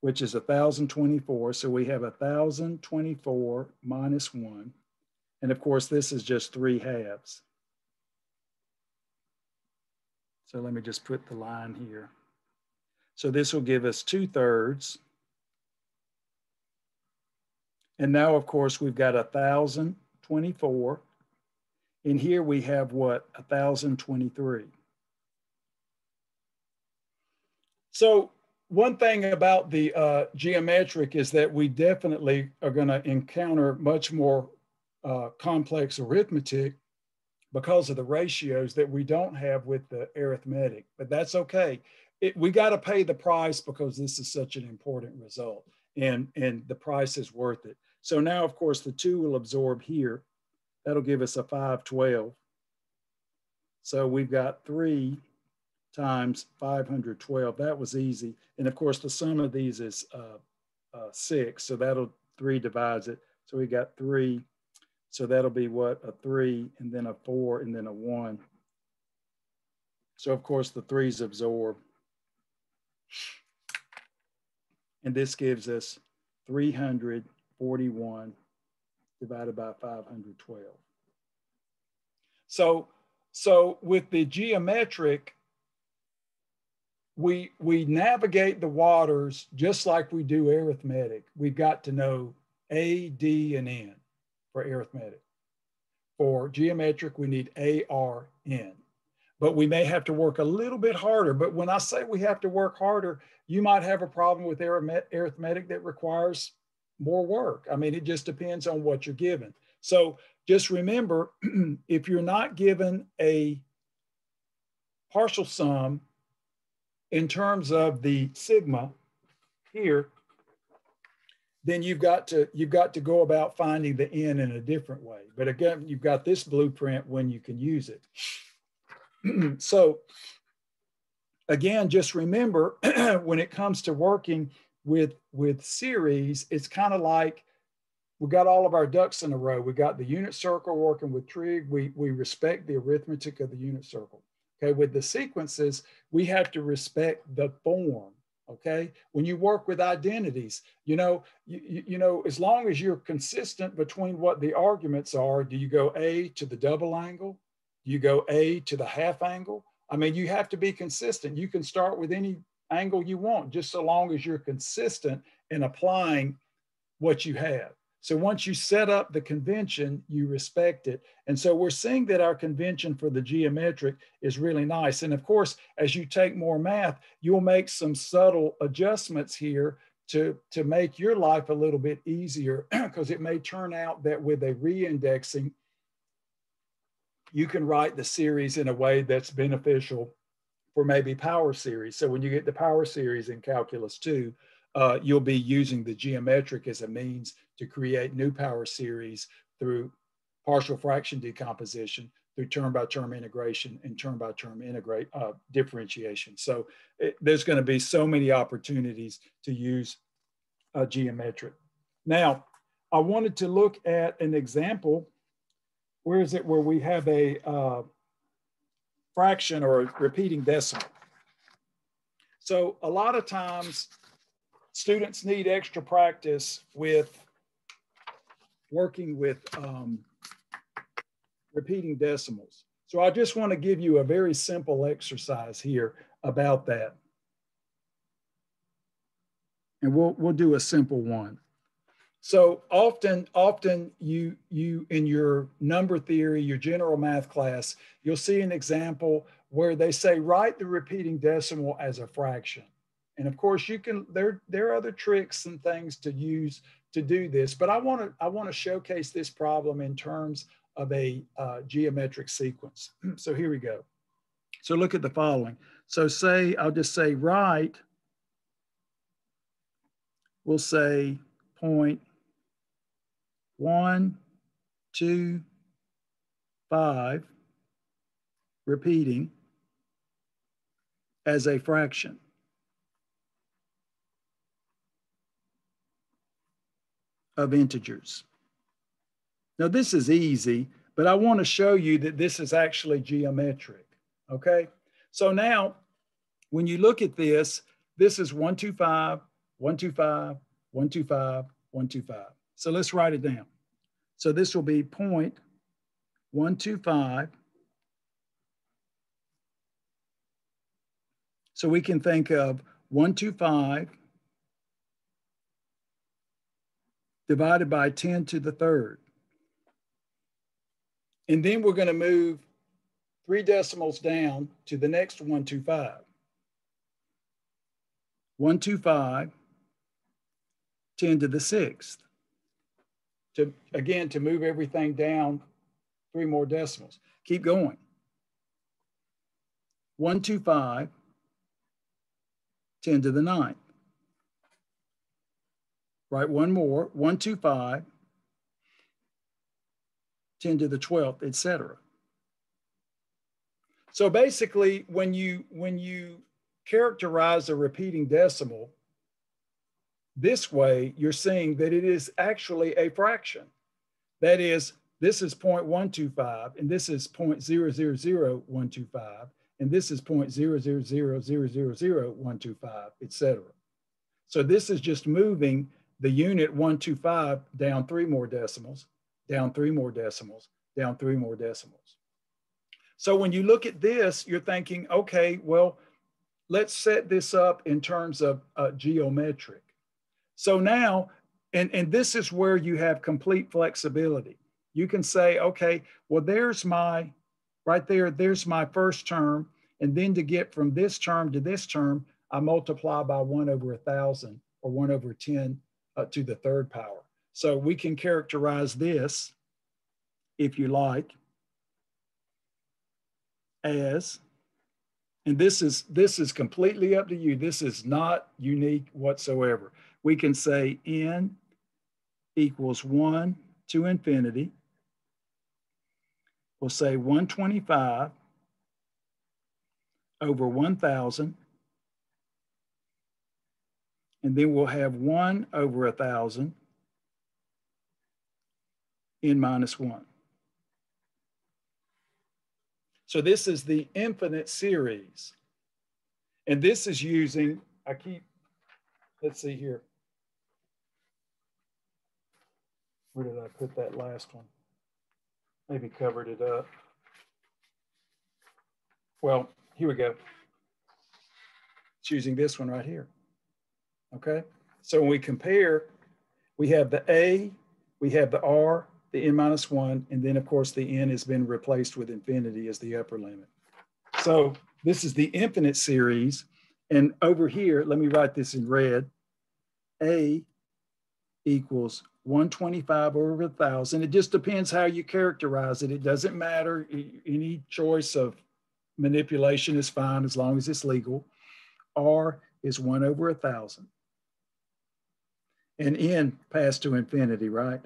which is 1,024. So we have 1,024 minus 1. And of course, this is just 3 halves. So let me just put the line here. So this will give us 2 thirds. And now, of course, we've got 1,024 and here we have what? 1,023. So one thing about the uh, geometric is that we definitely are going to encounter much more uh, complex arithmetic because of the ratios that we don't have with the arithmetic, but that's okay. It, we got to pay the price because this is such an important result and, and the price is worth it. So now, of course, the two will absorb here. That'll give us a 512. So we've got three times 512. That was easy. And of course, the sum of these is uh, uh, six. So that'll three divides it. So we got three. So that'll be what? A three and then a four and then a one. So of course the threes absorb. And this gives us 341 divided by 512. So, so with the geometric, we, we navigate the waters just like we do arithmetic. We've got to know A, D, and N for arithmetic. For geometric, we need A, R, N. But we may have to work a little bit harder. But when I say we have to work harder, you might have a problem with arithmetic that requires more work. I mean, it just depends on what you're given. So just remember, if you're not given a partial sum in terms of the sigma here, then you've got to you've got to go about finding the n in a different way. But again, you've got this blueprint when you can use it. so again, just remember when it comes to working with with series, it's kind of like we got all of our ducks in a row. We got the unit circle working with trig. We we respect the arithmetic of the unit circle. Okay, with the sequences, we have to respect the form. Okay, when you work with identities, you know, you, you know, as long as you're consistent between what the arguments are, do you go A to the double angle? Do you go A to the half angle? I mean, you have to be consistent. You can start with any angle you want, just so long as you're consistent in applying what you have. So once you set up the convention, you respect it. And so we're seeing that our convention for the geometric is really nice. And of course, as you take more math, you'll make some subtle adjustments here to, to make your life a little bit easier because it may turn out that with a reindexing, you can write the series in a way that's beneficial for maybe power series. So when you get the power series in calculus two, uh, you'll be using the geometric as a means to create new power series through partial fraction decomposition, through term by term integration and term by term integrate uh, differentiation. So it, there's going to be so many opportunities to use a geometric. Now, I wanted to look at an example. Where is it where we have a uh, fraction or a repeating decimal? So a lot of times students need extra practice with working with um, repeating decimals. So I just want to give you a very simple exercise here about that. And we'll, we'll do a simple one. So often, often you, you in your number theory, your general math class, you'll see an example where they say, write the repeating decimal as a fraction. And of course, you can there there are other tricks and things to use to do this, but I want to I want to showcase this problem in terms of a uh, geometric sequence. so here we go. So look at the following. So say I'll just say write. We'll say point one, two, five, repeating as a fraction. Of integers. Now this is easy, but I want to show you that this is actually geometric, okay? So now, when you look at this, this is 125, 125, 125, 125. So let's write it down. So this will be point 125. So we can think of 125 divided by 10 to the third. And then we're going to move three decimals down to the next 125. 125, 10 to the sixth. To, again, to move everything down three more decimals. Keep going. 125, 10 to the ninth. Write one more, 125, 10 to the 12th, etc. So basically, when you when you characterize a repeating decimal this way, you're seeing that it is actually a fraction. That is, this is 0.125, and this is 0.000125, and this is 0.000000125, etc. So this is just moving the unit 125 down three more decimals, down three more decimals, down three more decimals. So when you look at this, you're thinking, okay, well, let's set this up in terms of uh, geometric. So now, and, and this is where you have complete flexibility. You can say, okay, well, there's my, right there, there's my first term. And then to get from this term to this term, I multiply by one over a thousand or one over 10 uh, to the third power. So we can characterize this, if you like, as, and this is, this is completely up to you. This is not unique whatsoever. We can say n equals one to infinity. We'll say 125 over 1,000. And then we'll have 1 over a 1,000 n minus 1. So this is the infinite series. And this is using, I keep, let's see here. Where did I put that last one? Maybe covered it up. Well, here we go. Choosing this one right here. Okay, so when we compare, we have the A, we have the R, the n minus one, and then of course the n has been replaced with infinity as the upper limit. So this is the infinite series. And over here, let me write this in red. A equals 125 over a thousand. It just depends how you characterize it. It doesn't matter. Any choice of manipulation is fine as long as it's legal. R is one over a thousand. And n passed to infinity, right?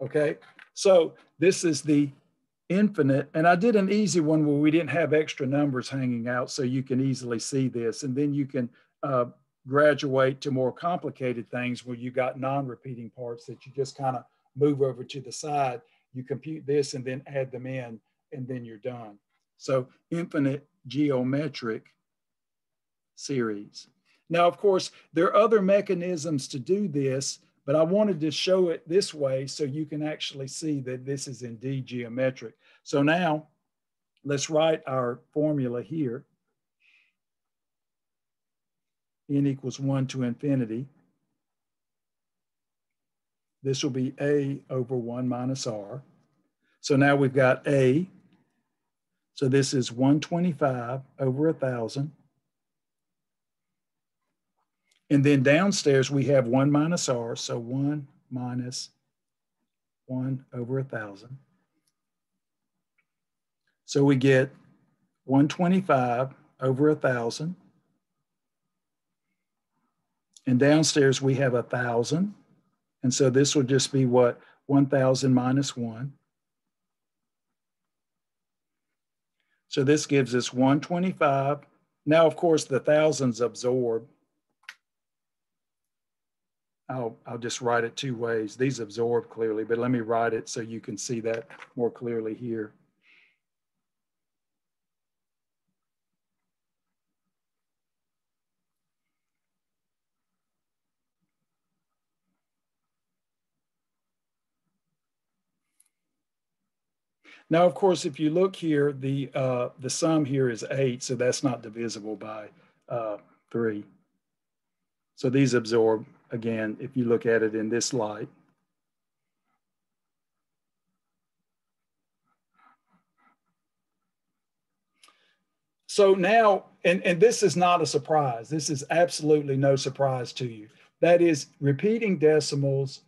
Okay, so this is the infinite, and I did an easy one where we didn't have extra numbers hanging out so you can easily see this. And then you can uh, graduate to more complicated things where you got non-repeating parts that you just kind of move over to the side. You compute this and then add them in, and then you're done. So infinite geometric series. Now, of course, there are other mechanisms to do this, but I wanted to show it this way so you can actually see that this is indeed geometric. So now let's write our formula here. n equals one to infinity. This will be a over one minus r. So now we've got a. So this is 125 over a thousand. And then downstairs, we have one minus R, so one minus one over a thousand. So we get 125 over a thousand. And downstairs we have a thousand. And so this would just be what? 1,000 minus one. So this gives us 125. Now, of course, the thousands absorb I'll, I'll just write it two ways. These absorb clearly, but let me write it so you can see that more clearly here. Now, of course, if you look here, the, uh, the sum here is eight, so that's not divisible by uh, three. So these absorb again, if you look at it in this light. so now, and, and this is not a surprise. This is absolutely no surprise to you. That is, repeating decimals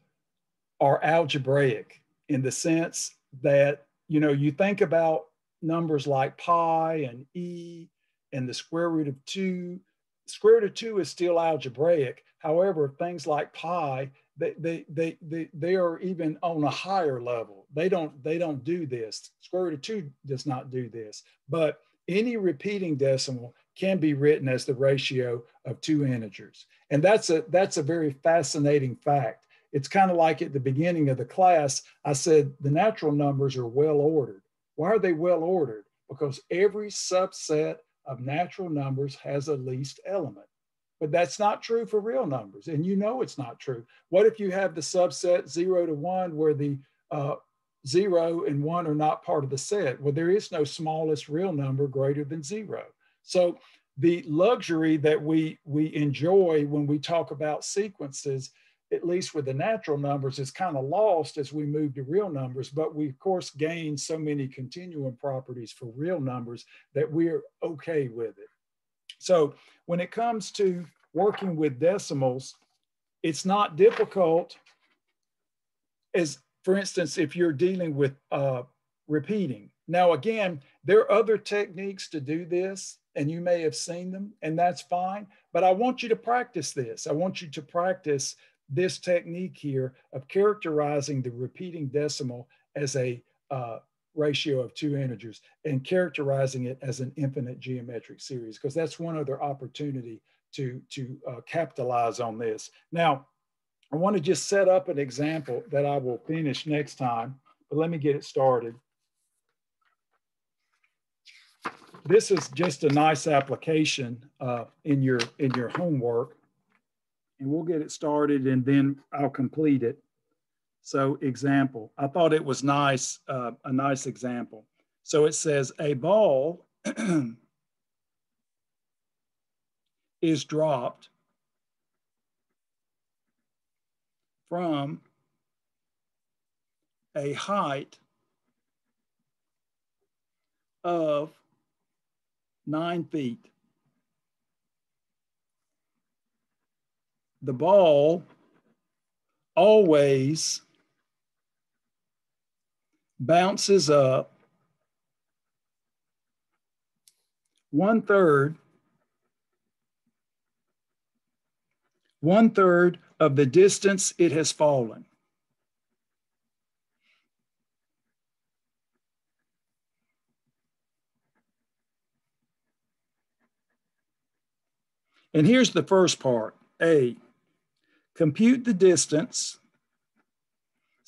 are algebraic in the sense that, you know, you think about numbers like pi and e and the square root of two. Square root of two is still algebraic. However, things like pi, they, they, they, they, they are even on a higher level. They don't, they don't do this. Square root of two does not do this. But any repeating decimal can be written as the ratio of two integers. And that's a, that's a very fascinating fact. It's kind of like at the beginning of the class, I said the natural numbers are well ordered. Why are they well ordered? Because every subset of natural numbers has a least element. But that's not true for real numbers. And you know it's not true. What if you have the subset zero to one where the uh, zero and one are not part of the set. Well, there is no smallest real number greater than zero. So the luxury that we, we enjoy when we talk about sequences, at least with the natural numbers, is kind of lost as we move to real numbers. But we, of course, gain so many continuum properties for real numbers that we're okay with it. So when it comes to working with decimals, it's not difficult as for instance, if you're dealing with uh, repeating. Now, again, there are other techniques to do this, and you may have seen them, and that's fine. But I want you to practice this. I want you to practice this technique here of characterizing the repeating decimal as a uh, ratio of two integers and characterizing it as an infinite geometric series, because that's one other opportunity to, to uh, capitalize on this. Now, I want to just set up an example that I will finish next time, but let me get it started. This is just a nice application uh, in, your, in your homework. And we'll get it started and then I'll complete it. So example, I thought it was nice, uh, a nice example. So it says a ball is dropped from a height of nine feet. The ball always bounces up one third, one third of the distance it has fallen. And here's the first part A, compute the distance.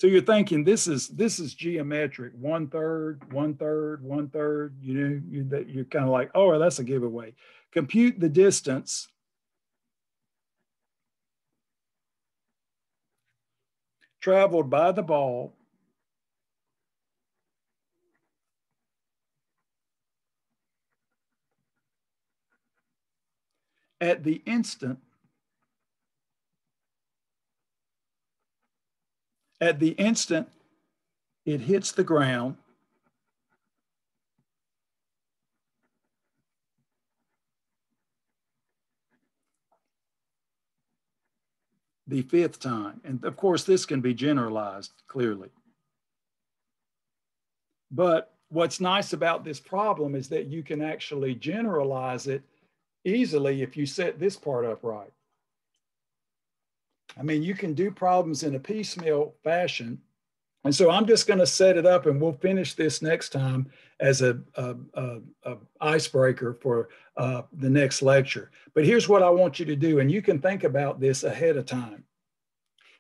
So you're thinking this is this is geometric, one third, one third, one third. You know, you, that you're kind of like, oh, that's a giveaway. Compute the distance traveled by the ball at the instant at the instant it hits the ground the fifth time. And of course, this can be generalized clearly. But what's nice about this problem is that you can actually generalize it easily if you set this part up right. I mean, you can do problems in a piecemeal fashion. And so I'm just going to set it up and we'll finish this next time as a, a, a, a icebreaker for uh, the next lecture. But here's what I want you to do, and you can think about this ahead of time.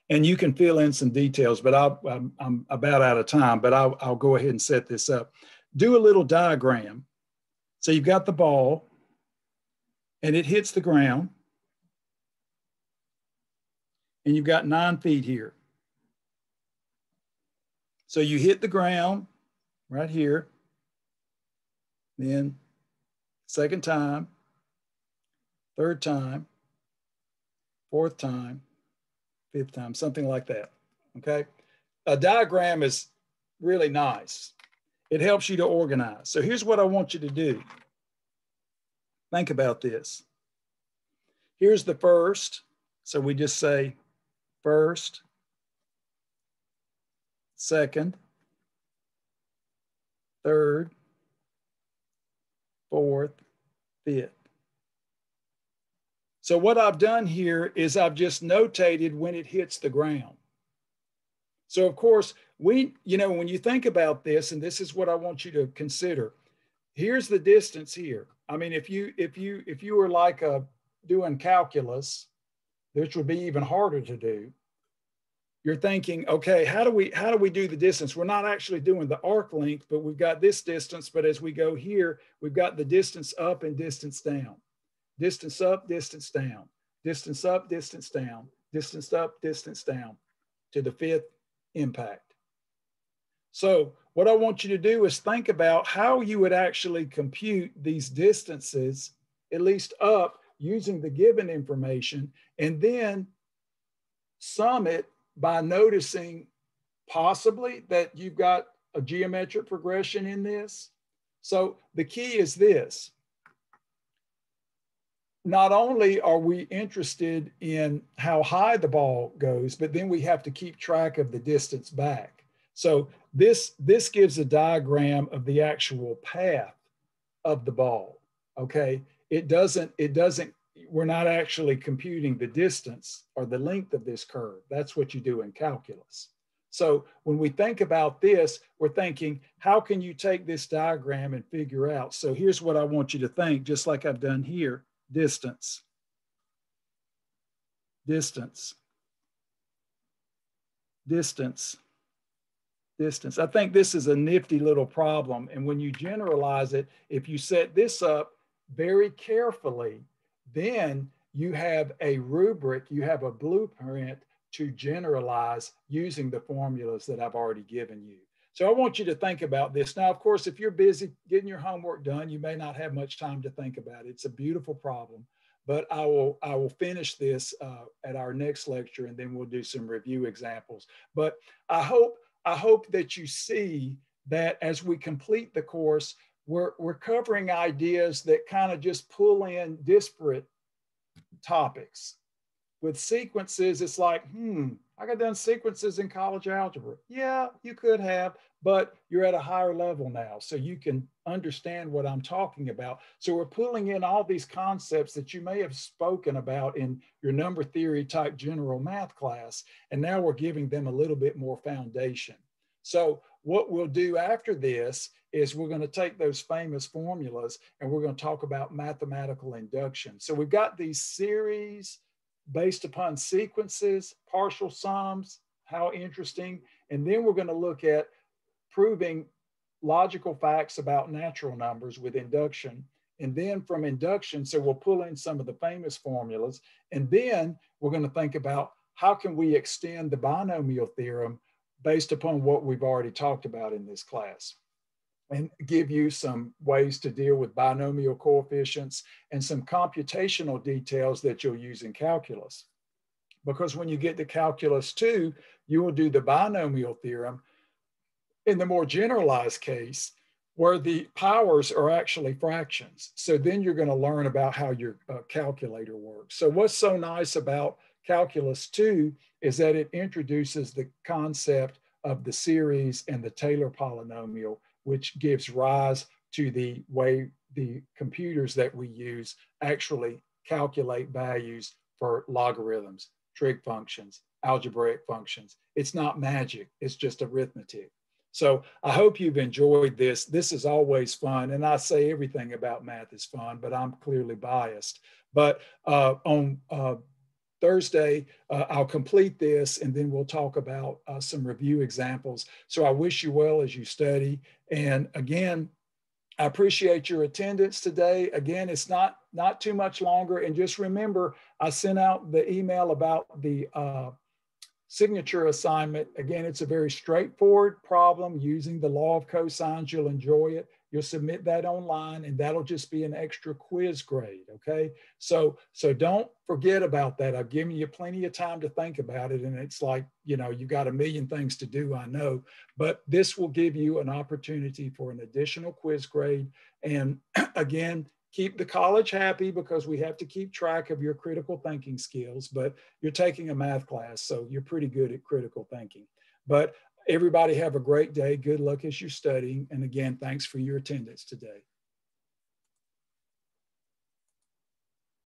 And you can fill in some details, but i am I'm about out of time, but I'll, I'll go ahead and set this up. Do a little diagram. So you've got the ball and it hits the ground and you've got nine feet here. So you hit the ground right here, then second time, third time, fourth time, fifth time, something like that. Okay. A diagram is really nice. It helps you to organize. So here's what I want you to do. Think about this. Here's the first. So we just say first, second, third, fourth, fifth. So what I've done here is I've just notated when it hits the ground. So of course, we, you know, when you think about this, and this is what I want you to consider, here's the distance here. I mean, if you, if you, if you were like a, doing calculus, which would be even harder to do, you're thinking, okay, how do we how do we do the distance? We're not actually doing the arc length, but we've got this distance. But as we go here, we've got the distance up and distance down. Distance up, distance down. Distance up, distance down. Distance up, distance down to the fifth impact. So what I want you to do is think about how you would actually compute these distances, at least up, using the given information, and then sum it by noticing possibly that you've got a geometric progression in this. So the key is this. Not only are we interested in how high the ball goes, but then we have to keep track of the distance back. So this, this gives a diagram of the actual path of the ball, okay? It doesn't, it doesn't we're not actually computing the distance or the length of this curve. That's what you do in calculus. So when we think about this, we're thinking, how can you take this diagram and figure out? So here's what I want you to think, just like I've done here, distance, distance, distance, distance. I think this is a nifty little problem. And when you generalize it, if you set this up very carefully, then you have a rubric, you have a blueprint to generalize using the formulas that I've already given you. So I want you to think about this. Now, of course, if you're busy getting your homework done, you may not have much time to think about it. It's a beautiful problem, but I will, I will finish this uh, at our next lecture and then we'll do some review examples. But I hope, I hope that you see that as we complete the course, we're, we're covering ideas that kind of just pull in disparate topics. With sequences, it's like, hmm, I got done sequences in college algebra. Yeah, you could have, but you're at a higher level now. So you can understand what I'm talking about. So we're pulling in all these concepts that you may have spoken about in your number theory type general math class. And now we're giving them a little bit more foundation. So what we'll do after this is we're going to take those famous formulas and we're going to talk about mathematical induction. So we've got these series based upon sequences, partial sums, how interesting. And then we're going to look at proving logical facts about natural numbers with induction. And then from induction, so we'll pull in some of the famous formulas. And then we're going to think about how can we extend the binomial theorem based upon what we've already talked about in this class and give you some ways to deal with binomial coefficients and some computational details that you'll use in calculus. Because when you get to calculus two, you will do the binomial theorem in the more generalized case where the powers are actually fractions. So then you're gonna learn about how your uh, calculator works. So what's so nice about calculus two is that it introduces the concept of the series and the Taylor polynomial which gives rise to the way the computers that we use actually calculate values for logarithms, trig functions, algebraic functions. It's not magic, it's just arithmetic. So I hope you've enjoyed this. This is always fun. And I say everything about math is fun, but I'm clearly biased. But uh, on uh, Thursday, uh, I'll complete this and then we'll talk about uh, some review examples. So I wish you well as you study. And again, I appreciate your attendance today. Again, it's not, not too much longer. And just remember, I sent out the email about the uh, signature assignment. Again, it's a very straightforward problem using the law of cosines. You'll enjoy it. You'll submit that online and that'll just be an extra quiz grade, okay? So, so don't forget about that. I've given you plenty of time to think about it and it's like, you know, you got a million things to do, I know, but this will give you an opportunity for an additional quiz grade. And again, keep the college happy because we have to keep track of your critical thinking skills, but you're taking a math class, so you're pretty good at critical thinking. But everybody have a great day. Good luck as you're studying. And again, thanks for your attendance today.